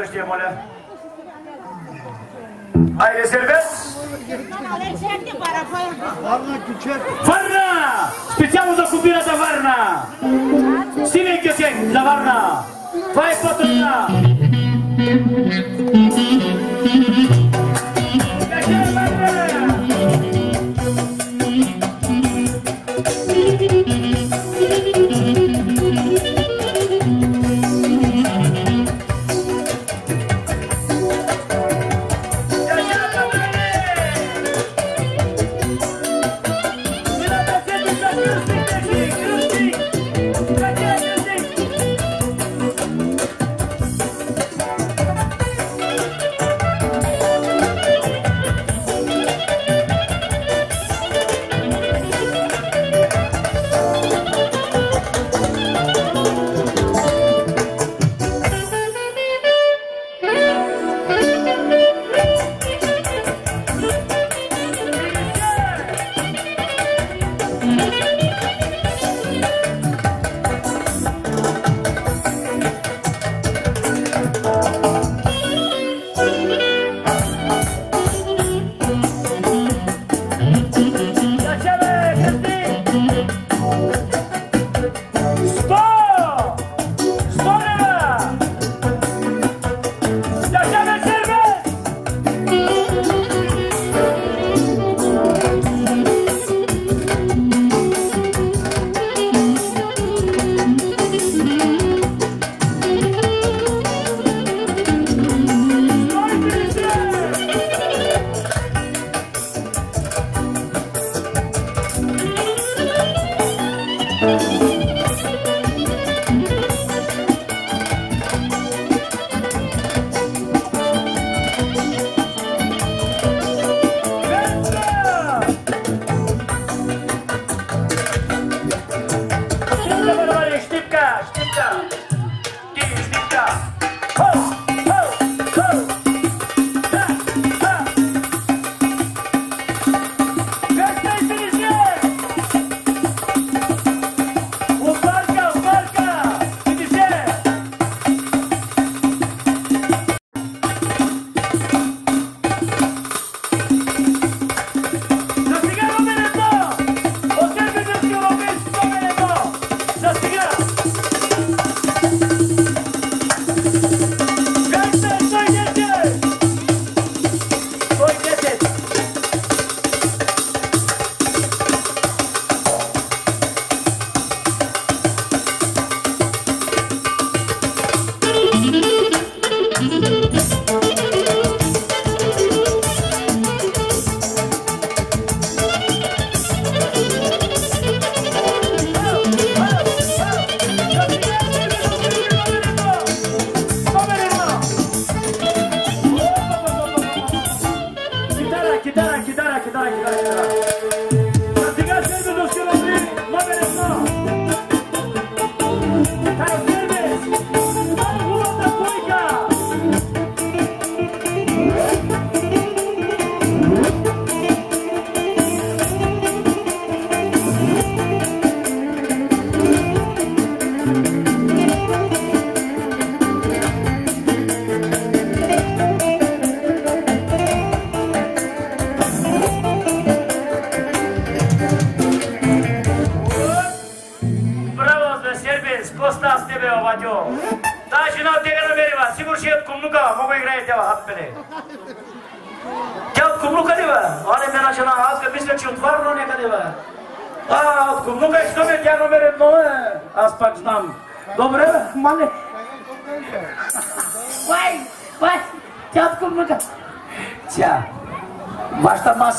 Айде следващия, моля. Айде, сервес. Варна! Специално за кубината Варна! Сивен кючек за Варна! Това е патрона! Кажи,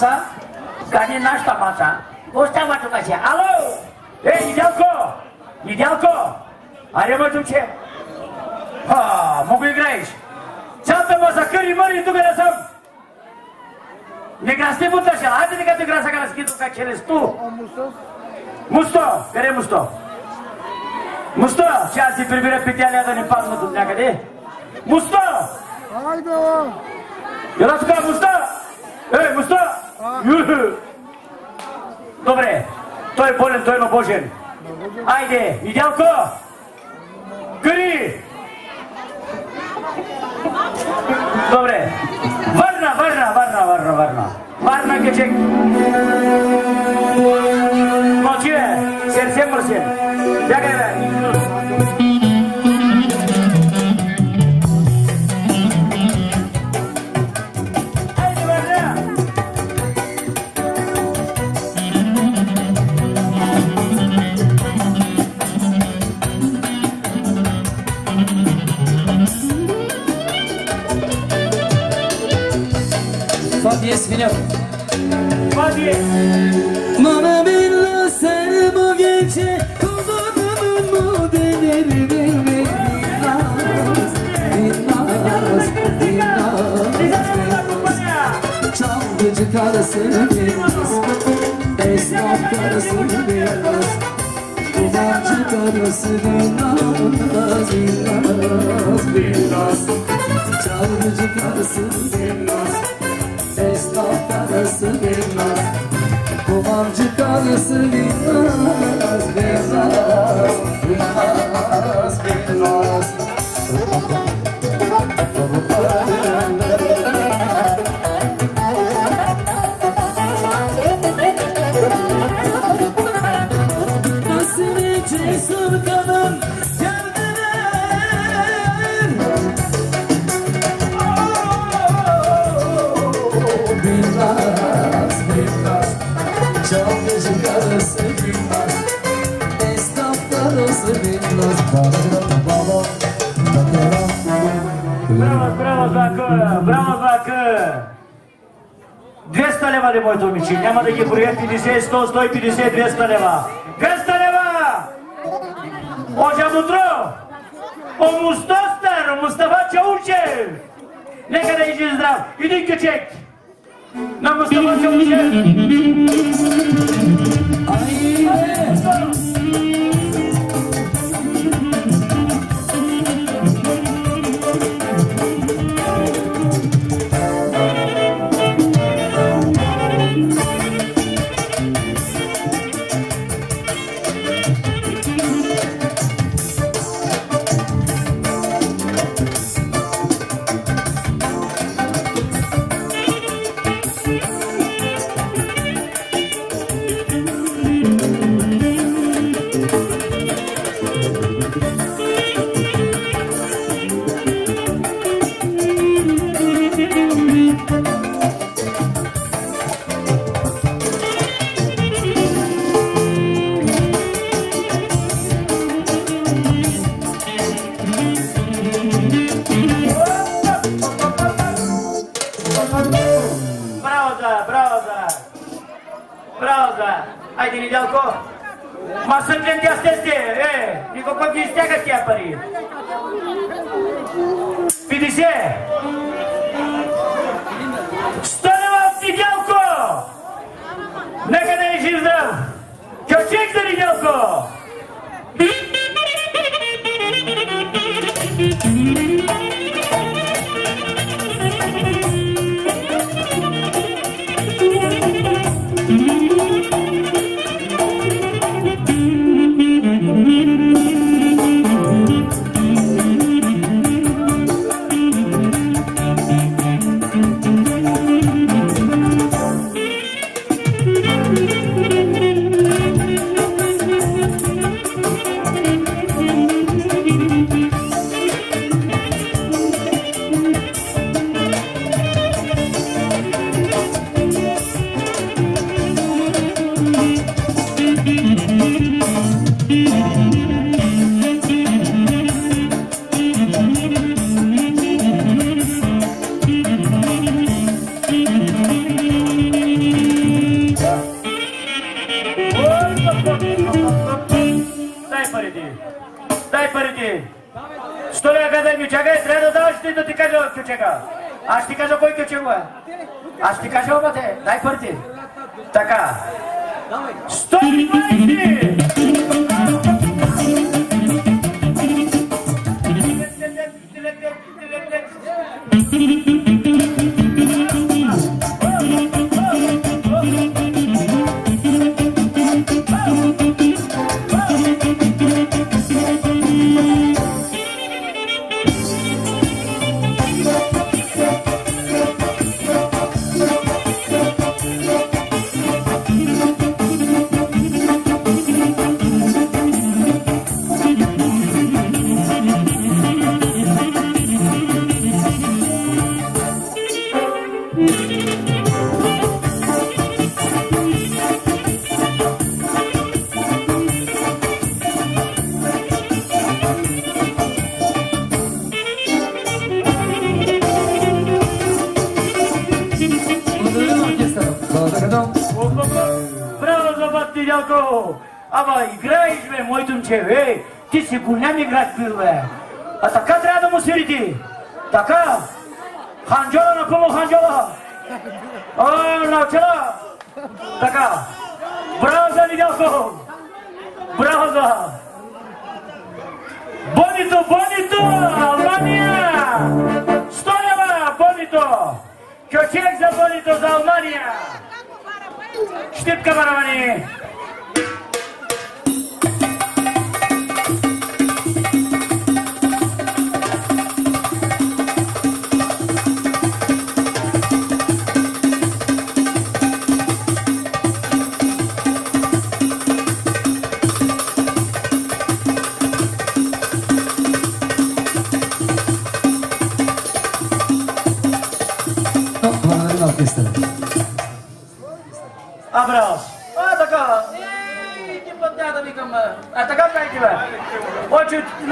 massa, gani nasta massa. Gosta matu kasih. Halo. Eh, Idealko. Idealko. Ada matu ce. Ha, mobil grace. Ceapă mă să cării mării tu că lăsăm. Negras te mult așa. Haide de că te grasa care schidu ca celes tu. Musto. Care musto? Musto. Și azi privire pe tealea de ne palmă dumneavoastră. Božen. Ajde, ide oko! Karısı bilmez Esnaf karısı bilmez Kumancı karısı bilmez Bilmez, bilmez Çalgıcı karısı bilmez Esnaf karısı bilmez Kumancı karısı bilmez Bilmez, bilmez, bilmez Nasıl Браво, браво, Злако! Браво, Злако! 200 лева, де моето момиче. Няма да ги броя 50, 100, 150, 200 лева. You didn't get checked.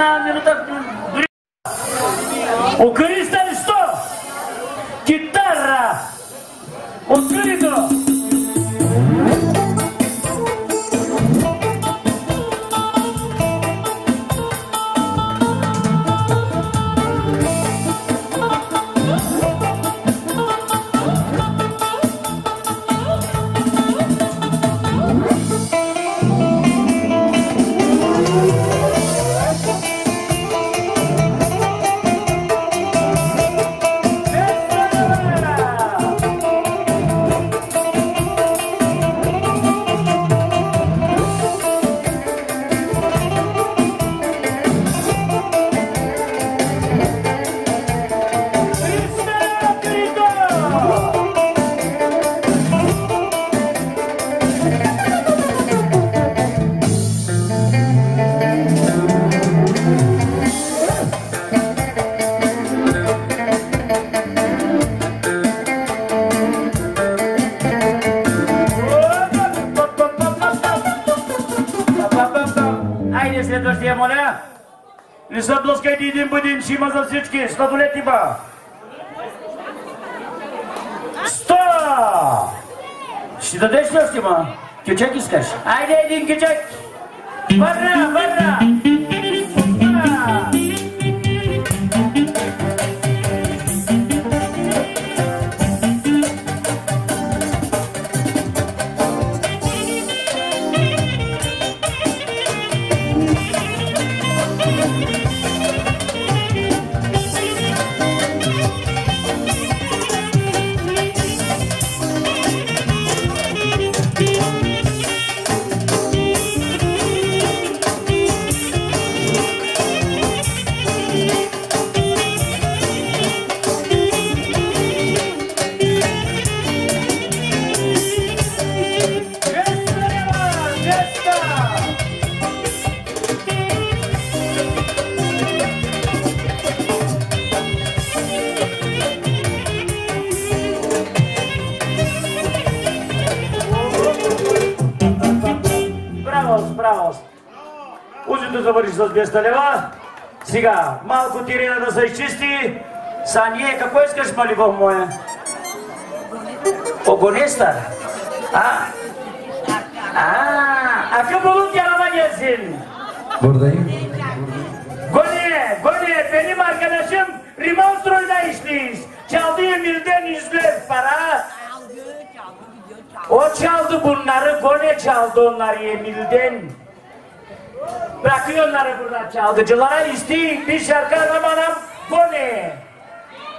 నిరుత Сладолетен ще има за всички. Сладолет има. Сто! Ще дадеш ли още има? Кючек искаш? Айде един кючек! Върна, върна! първите сталева. Сега, малко тирина да се изчисти. Са ние, какво искаш, маливо моя? Огониста? А? А, а какво лук я намагия син? Бурдай. Гоне, гоне, benim arkadaşım Rimastro'yla işliyiz. Çaldığım birden yüzler para. O çaldı bunları, Gone çaldı onları Yemil'den. Bırakıyor onları burada çalgıcılara isteyin bir şarkı aramanam Gone.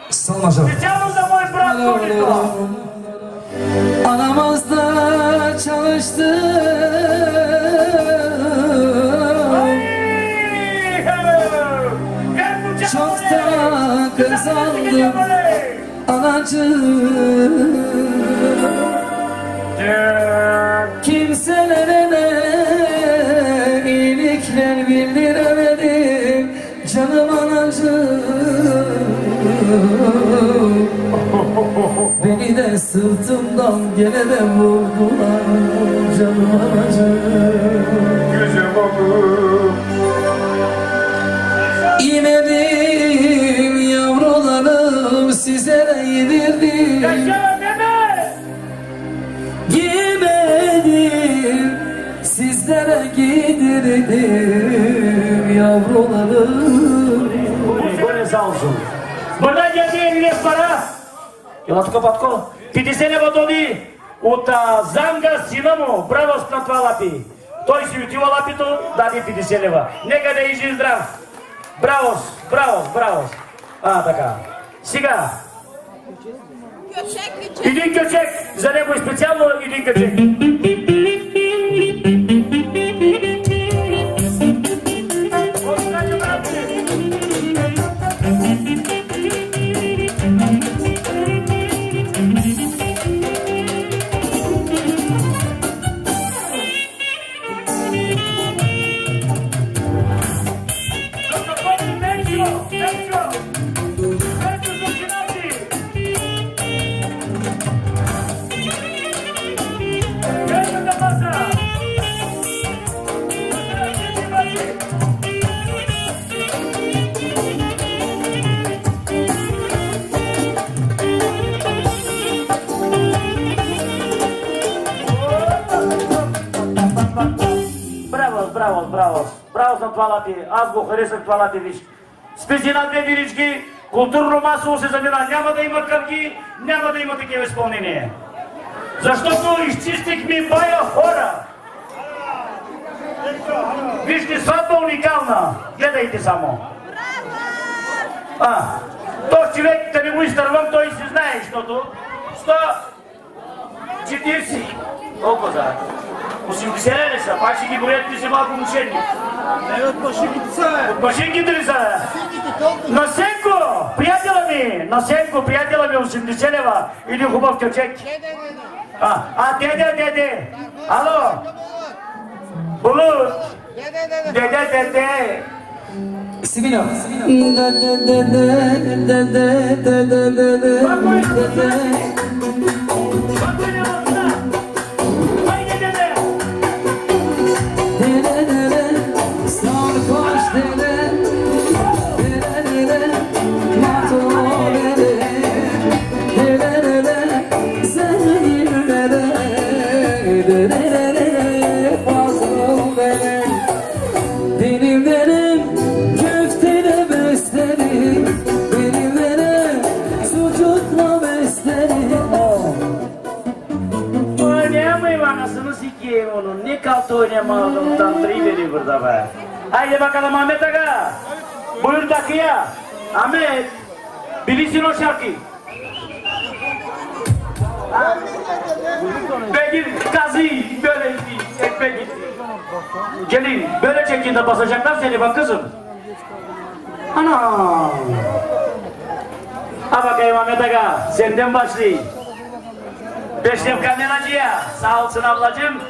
Salmaca. Çalın da boy bırak Gone'yi. Anamazda çalıştım Çok da kazandım. Anacığım Sırtımdan gene de vurdular canım acı Gözüm olur İnedim yavrularım size de yedirdim. Yaşa deme. Gimedim sizlere gidirdim yavrularım. Bu ne sağ olsun? Bana geldi eline para. Yalnız kapat kolu. 50 лева от а, Занга сина му, бравост на това лапи. Той си отива лапито, даде 50 лева. Нека да изи здрав. Бравост, бравост, бравост. А, така. Сега, един кючек, за него и специално един кючек. Аз го харесах това лати, виж. Спеси на две вирички, културно-масово се замина. Няма да има къвки, няма да има такива изпълнения. Защото изчистихме бая хора. Вижте, сватба уникална. Гледайте само. А, този човек, да не го изтървам, той си знае, защото 140. Колко за? Усімдесятися, пачки бурятки зима помучені. Не отпашикіться. Отпашикіться. Насенко, приятелями, Насенко, приятелями 80 лева. Іди хубав течек. А, а дяде, дяде. Алло. Булут. Дяде, дяде. Sivino. Sivino. Be. Haydi bakalım Ahmet Aga. Buyur takıya. Ahmet. Bilirsin o şarkıyı. Begir gazı böyle ekmek gitti. Gelin böyle şekilde basacaklar seni bak kızım. Ana. Ha bakayım Ahmet Aga senden başlayayım. Beşref kameracıya sağ olsun ablacığım.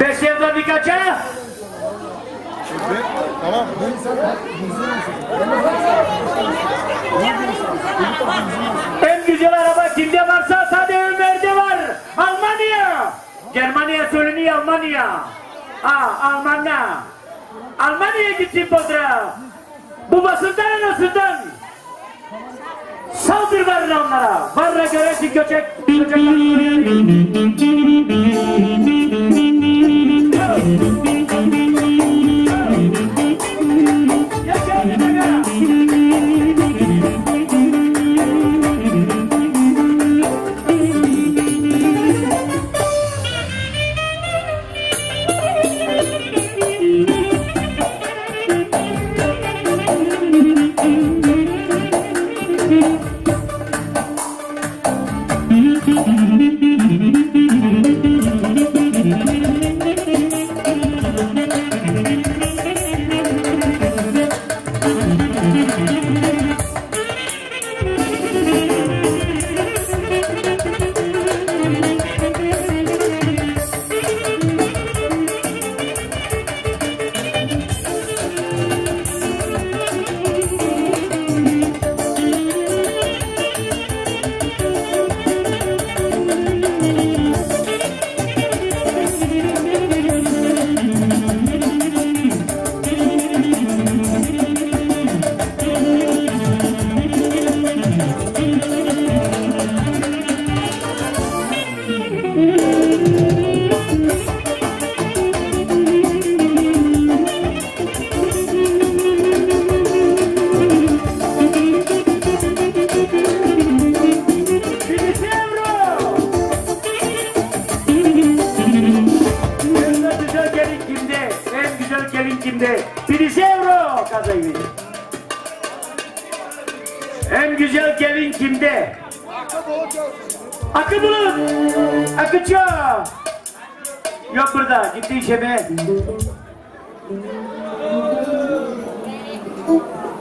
Beşref'le birkaça. Tamam. En güzel araba kimde varsa Sade Ömer'de var. Almanya. Germanya söyleniyor Almanya. Ha Almanya. Almanya'ya gitsin Bodra. Babasından anasından. Saldır varına onlara. Varra göresin göçek. Göçek.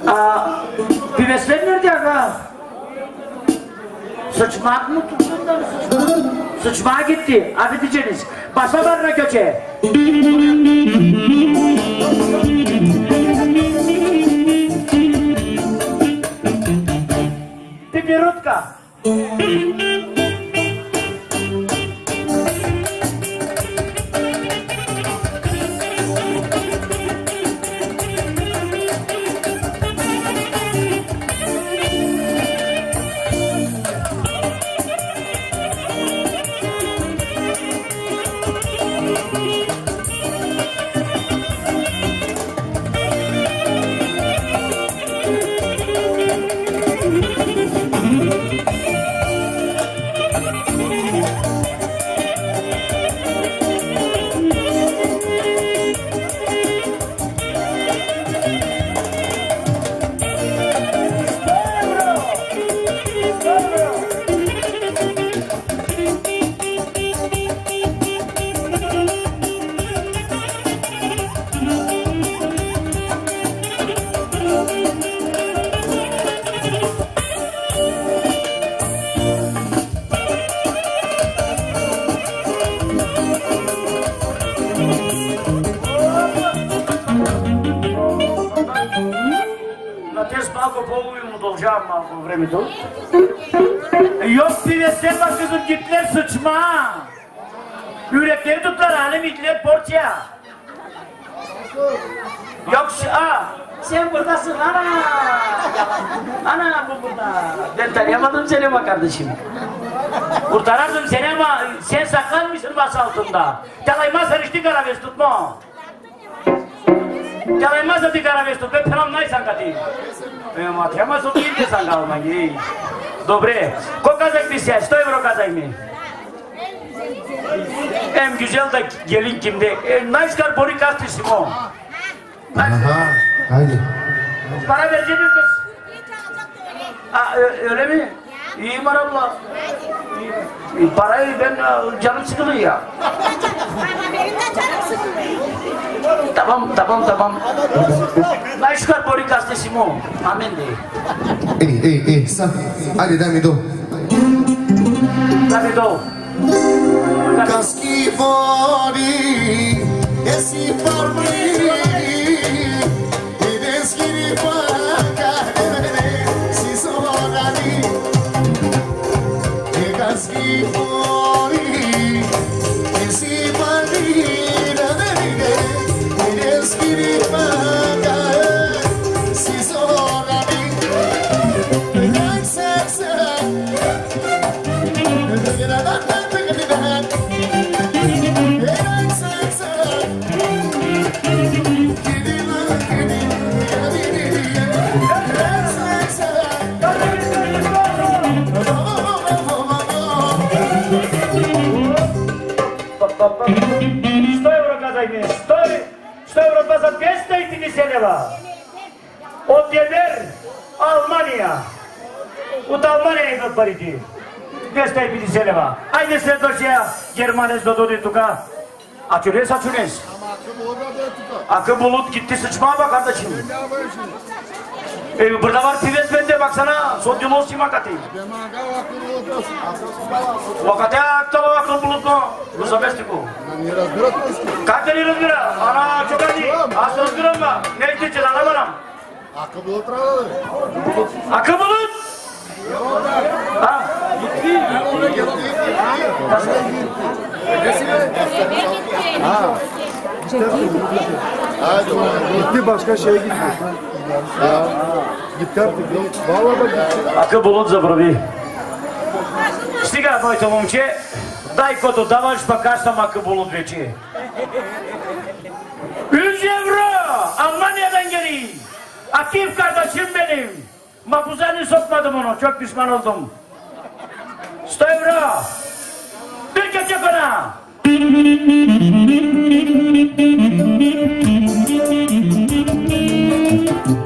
Aa, pivesler nerede aga? Sıçmak mı tuttun da sıçmak? Sıçmağa gitti. Hadi diyeceğiniz. Başla barına göçe. Натеж малко по-уютно удължавам малко времето. Yok pivesler var kızım gittiler sıçma. Yürekleri tuttular alem gittiler porçaya. Yok şu- aa, sen buradasın ana. Ana bu burada. Ben tanıyamadım seni ama kardeşim. Kurtarardım seni ama sen saklanmışsın bas altında. Çalayma sarıştı karaves tutma. 짬에만 서비 가라면서 그 편함 나이 상가디 뭐 대마서 이렇게 상가오 마이 Dobre, qual casaco disseste? Estou euro casaco mim. Em güzel de gelin kimde? E, nice kar bori kastı o. Aha, hadi. Para verecek mi kız? Aa, öyle mi? İyi var abla. İyi. Parayı ben canım sıkılıyor ya. tamam tamam tamam. Ben şu kadar bori gazetesi mu? Amin de. Ey ey ey sa. Hadi dami do. Dami do. Kaski bori esi parmi. Tens que para you Аллаху Акбар. 100 евро казайме. 100, 100 евро база 550 лева. От Ебер, Алмания. От Алмания идват парите. 250 лева. Айде следващия Германец а да дойде тук. А чуре а чунес? Ама акъбулут гитти сычма ба кардачим. E, berdabar Fives bende baksana. Son yolu sima katı. Vakate akta bak bulutno. Rusabestiku. Kateli rozbira. Ana çok acı. Az rozbira mı? Ne işte çelana baram. Akı bulut ralı. Akı bulut. Ha? Gitti. Ha. Gitti başka şeye gitti. Акъл булут забрави. Стига, моето момче. Дай кото даваш, пък аз съм акъл булут вече. 100 евро! Almanya'dan geleyim. Akif kardeşim benim. Mapuzani sokmadım onu. Çok pişman oldum. 100 euro. Bir kepçe bana. Ще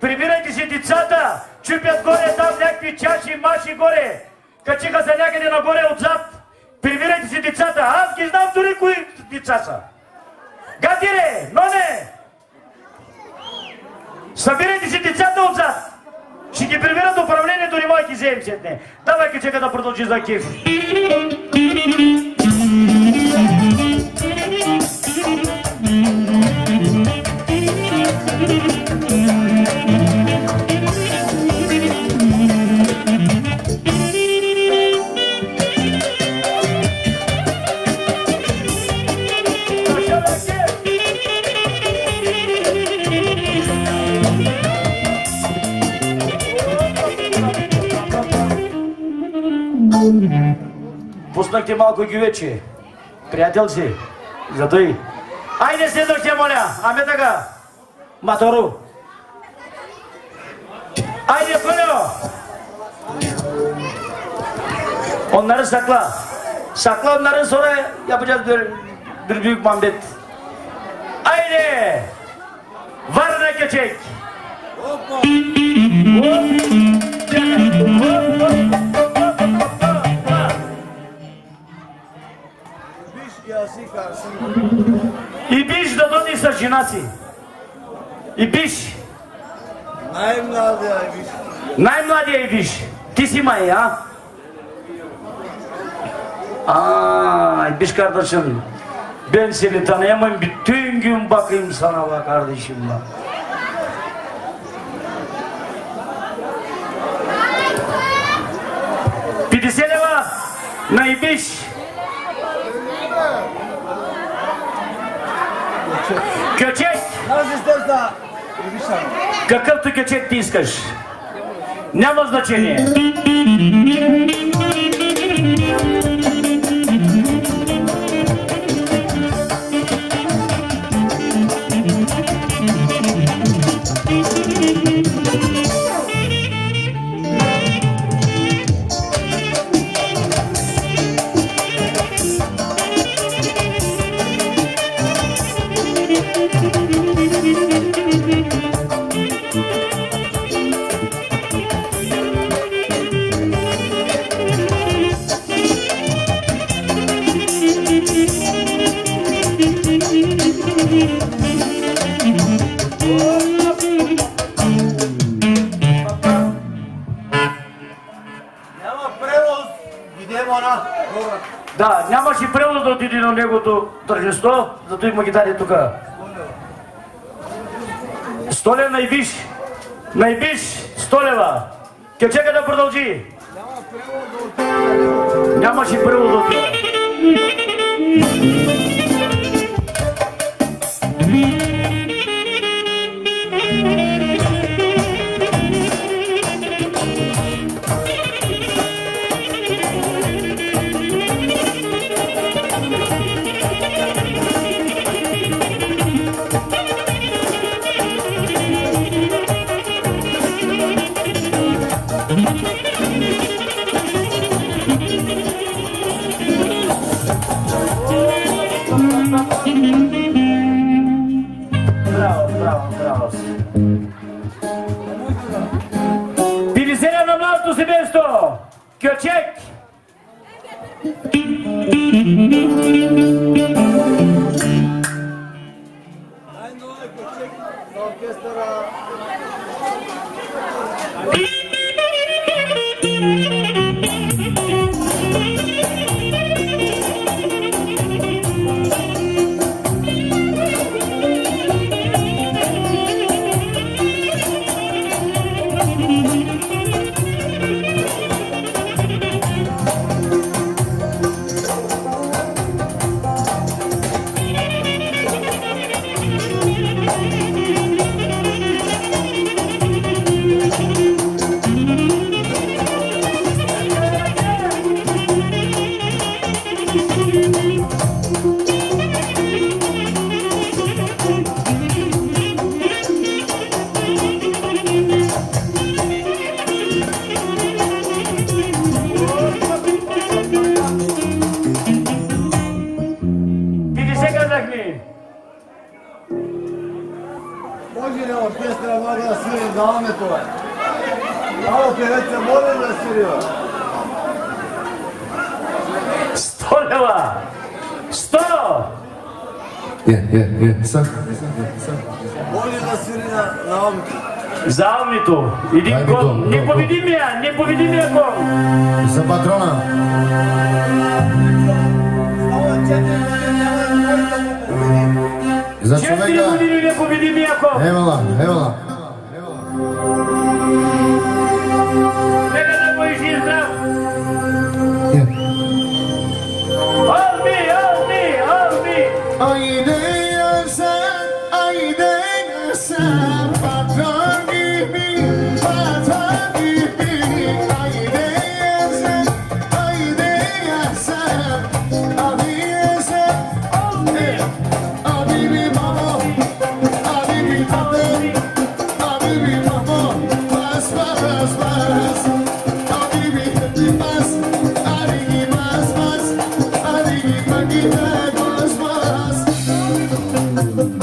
Прибирайте си децата, чупят горе там някакви чаши, маши горе. Качиха се някъде нагоре отзад. Прибирайте си децата. Аз ги знам дори кои деца са. Гатире, ноне! Събирайте си децата отзад. Ще ги приберат управлението, не мога ги вземем сетне. Давай качека да продължи за кеф. Пуснах ти малко гювече. Приятел си. Зато и. Айде следващия, моля. Аме така. Матору. Айде, първо. Onları sakla. Sakla onları sonra yapacağız bir, bir büyük muhabbet. Haydi. Var ne geçecek. Hop. Biš gelsin karşısına. Ibish do të njësë gjinasi. Ibish. Najmladja Ibish. Najmladja Ibish. Ti si maje, ha? Aa, Ibish kardeşim. Ben seni tanıyamam. Bütün gün bakayım sana bak kardeşim bak. Pidisele bak. Naibish. Кючет! Какъвто кючет ти искаш. Няма значение. Отиде на неговото тържество, зато има ги даде тук. Сто лева най-виш. Най-виш, сто лева. Кечека да продължи. Нямаше превоз да Göçek! певица. Може да свири на, на омито. За омито. Един Дай кон. До, непобедимия, до. непобедимия кон. За патрона. За човека. Четири години непобедимия кон. Евала, евала. Mm-hmm.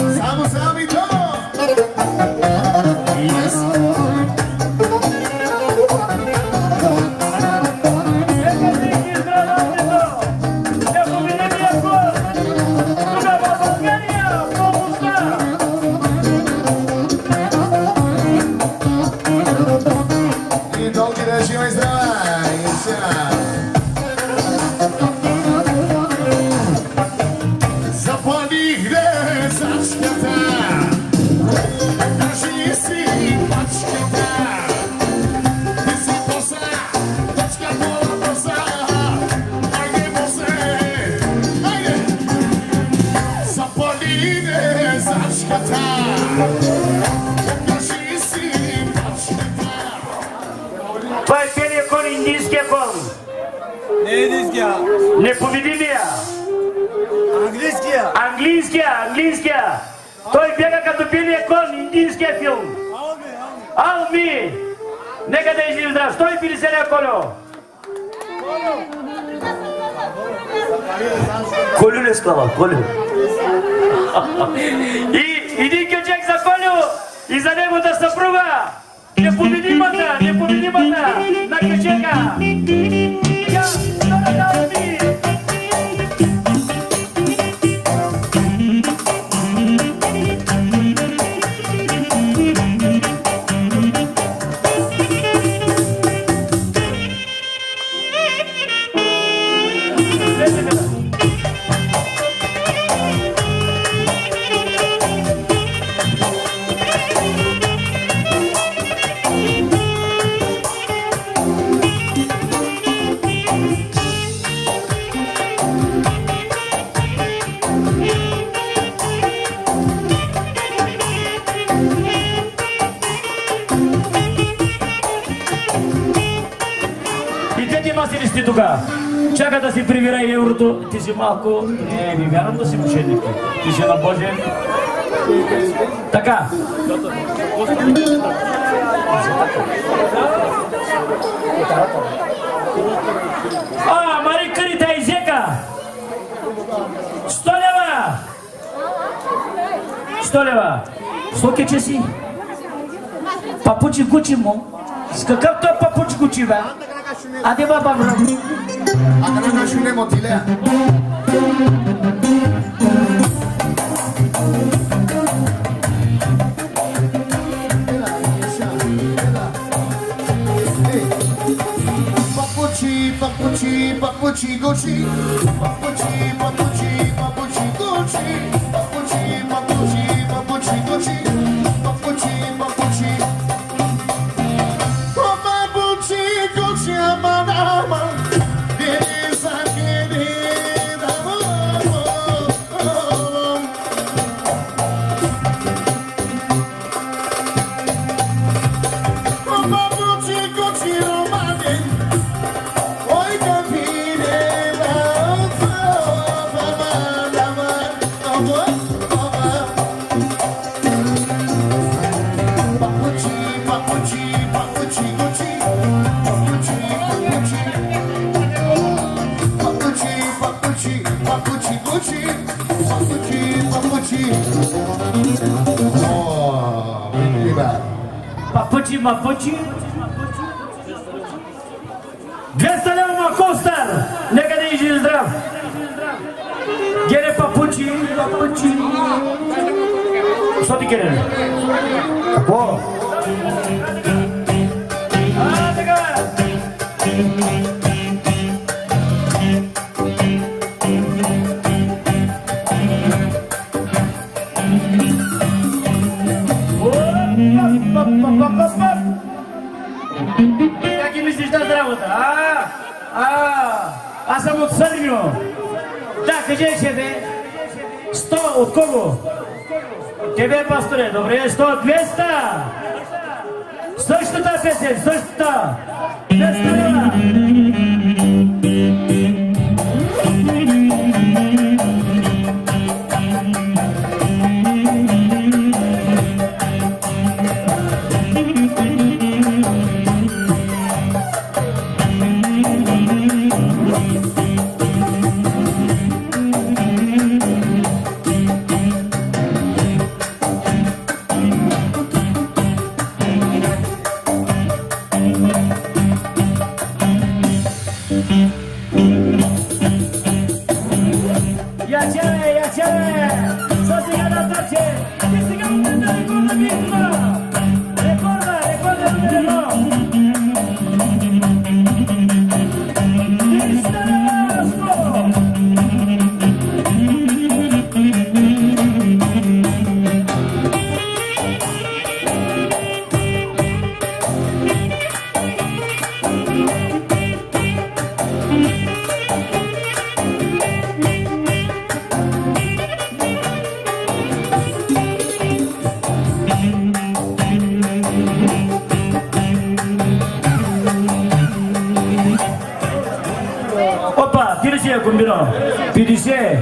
Filize,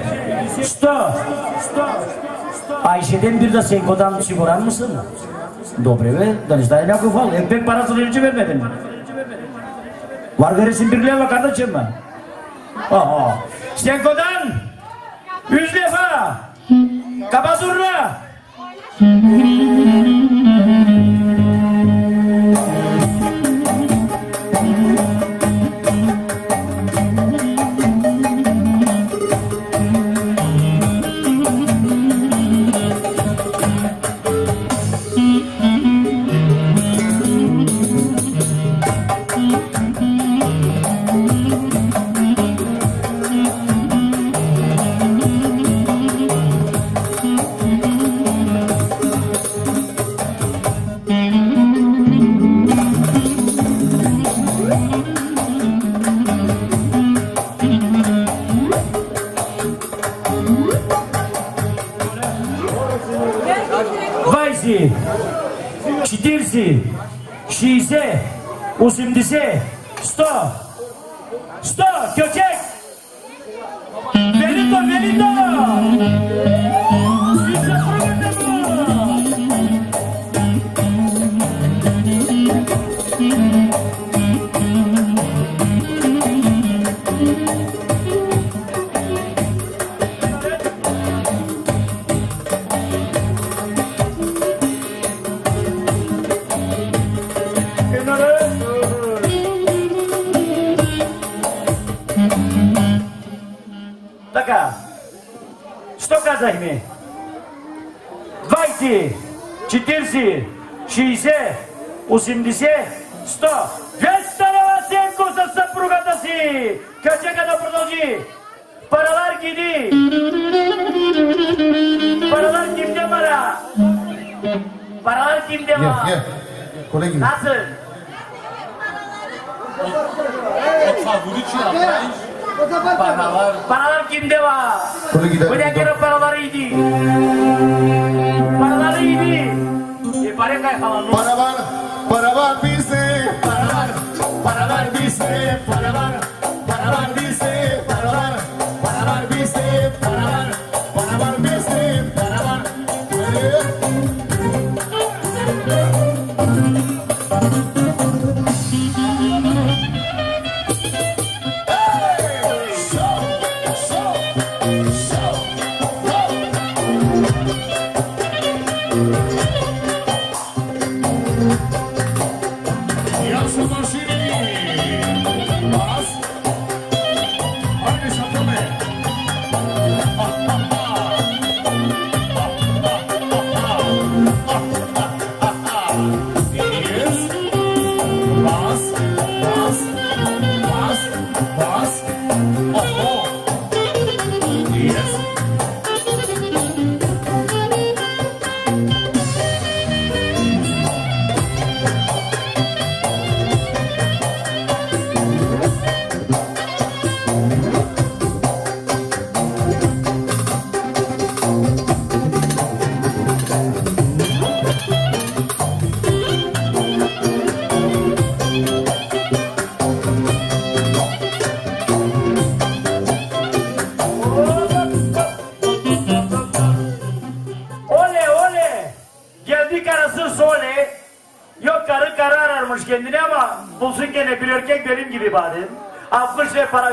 sto, Ayşe'den bir de Senko'dan siguran mısın? Dobre ve Danıştay'ın akıf al. Empek parasını önce vermedin mi? Var verirsin birliğe bak kardeşim mi? Aha. Senko'dan yüz defa. Kaba zurna. 80, 100, 80, 100. 200 лева Сенко със съпругата си! Качека да продължи! Паралар гиди! Паралар kimde para? Paralar kimde Gel var? gel. Kolay gelsin. Nasıl? Paralar kimde var? Kolay gider. Bu ne kere paraları iyiydi. Paraları iyiydi. E para kay falan. Para var, para barbice, para bar, para barbice, para bar, para barbice, para bar, para barbice, para bar.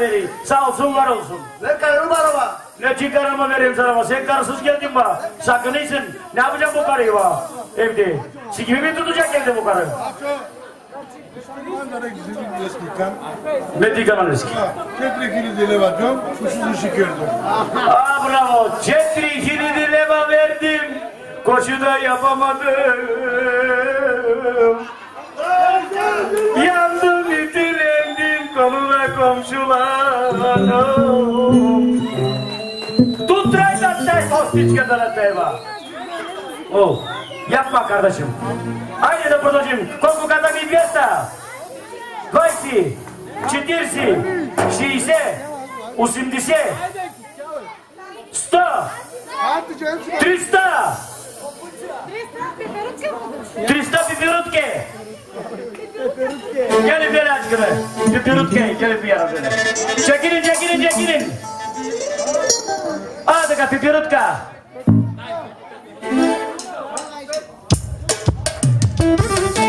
Para vereyim. Sağ olsun var olsun. Ver karını bana bak. Ne çıkarımı vereyim sana ama sen karısız geldin bana. Sakın iyisin. Ne yapacağım bu karıyı bana evde? Sikimi mi tutacak evde bu karı? Ne eski? Ketri kilidi levatom. Susuz işi gördüm. Aa bravo. Çetri kilidi leva verdim. Koşu da yapamadım. шумана. Ту тръгнате, костичката на тева. О, я пак ардашим. Айде да продължим. Колко каза ми виеста? 20, 40, 60, 80, 100, 300, 300 пипирутки. Gelin biraz kıra. Tüpürüp gel. Gelin bir yana böyle. Çekilin çekilin çekilin. Hadi ka tüpürüp ka. Thank you.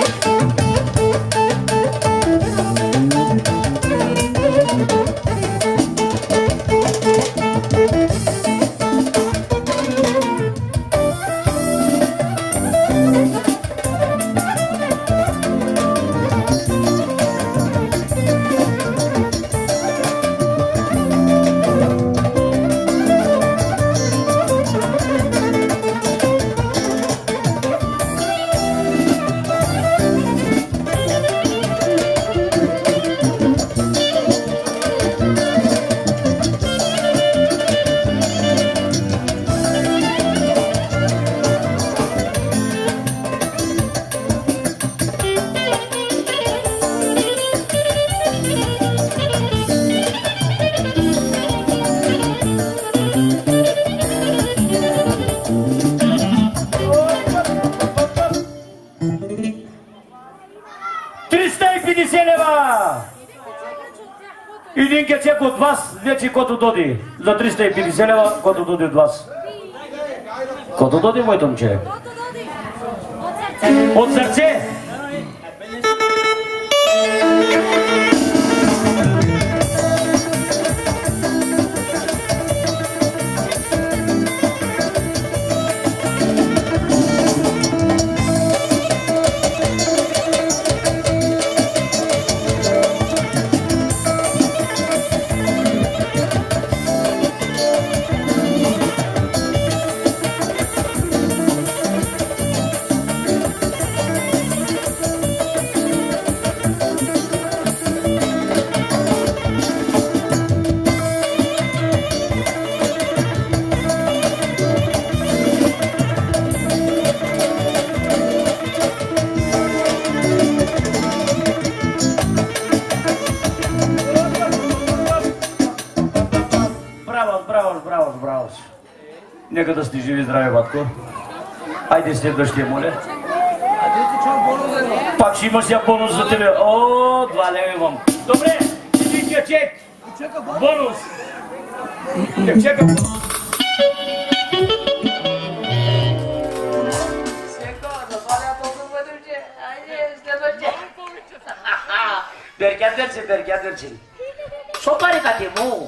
чек е от вас, вече кото доди. За 350 лева, кото доди от вас. Кото доди, моето момче? От сърце! Сладко. Айде следващия, моля. Пак ще имаш я бонус за тебе. О, два лева имам. Добре, иди чек. Бонус. Чека бонус. Berkadersin, berkadersin. Sopari katimu.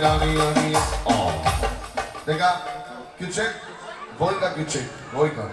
dami, dami. O. Oh. Teka, cue check. Volga cue check. Volga.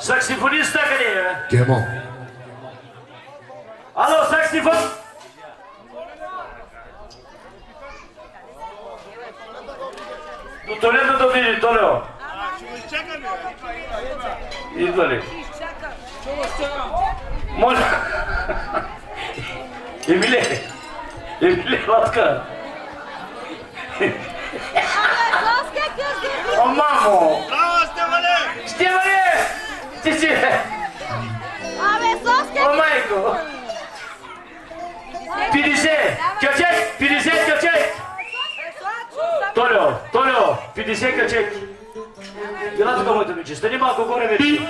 Саксифониста къде е? Кемо. Ало, саксифон! До Толедо да види, Толео. Идва ли? Може. Емиле, Емиле, латка. Ама, мамо! 50! качек, 50 качек! Толио! Толио! 50 качек! Ела тук, моето момиче! Стани малко горе вече!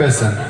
person.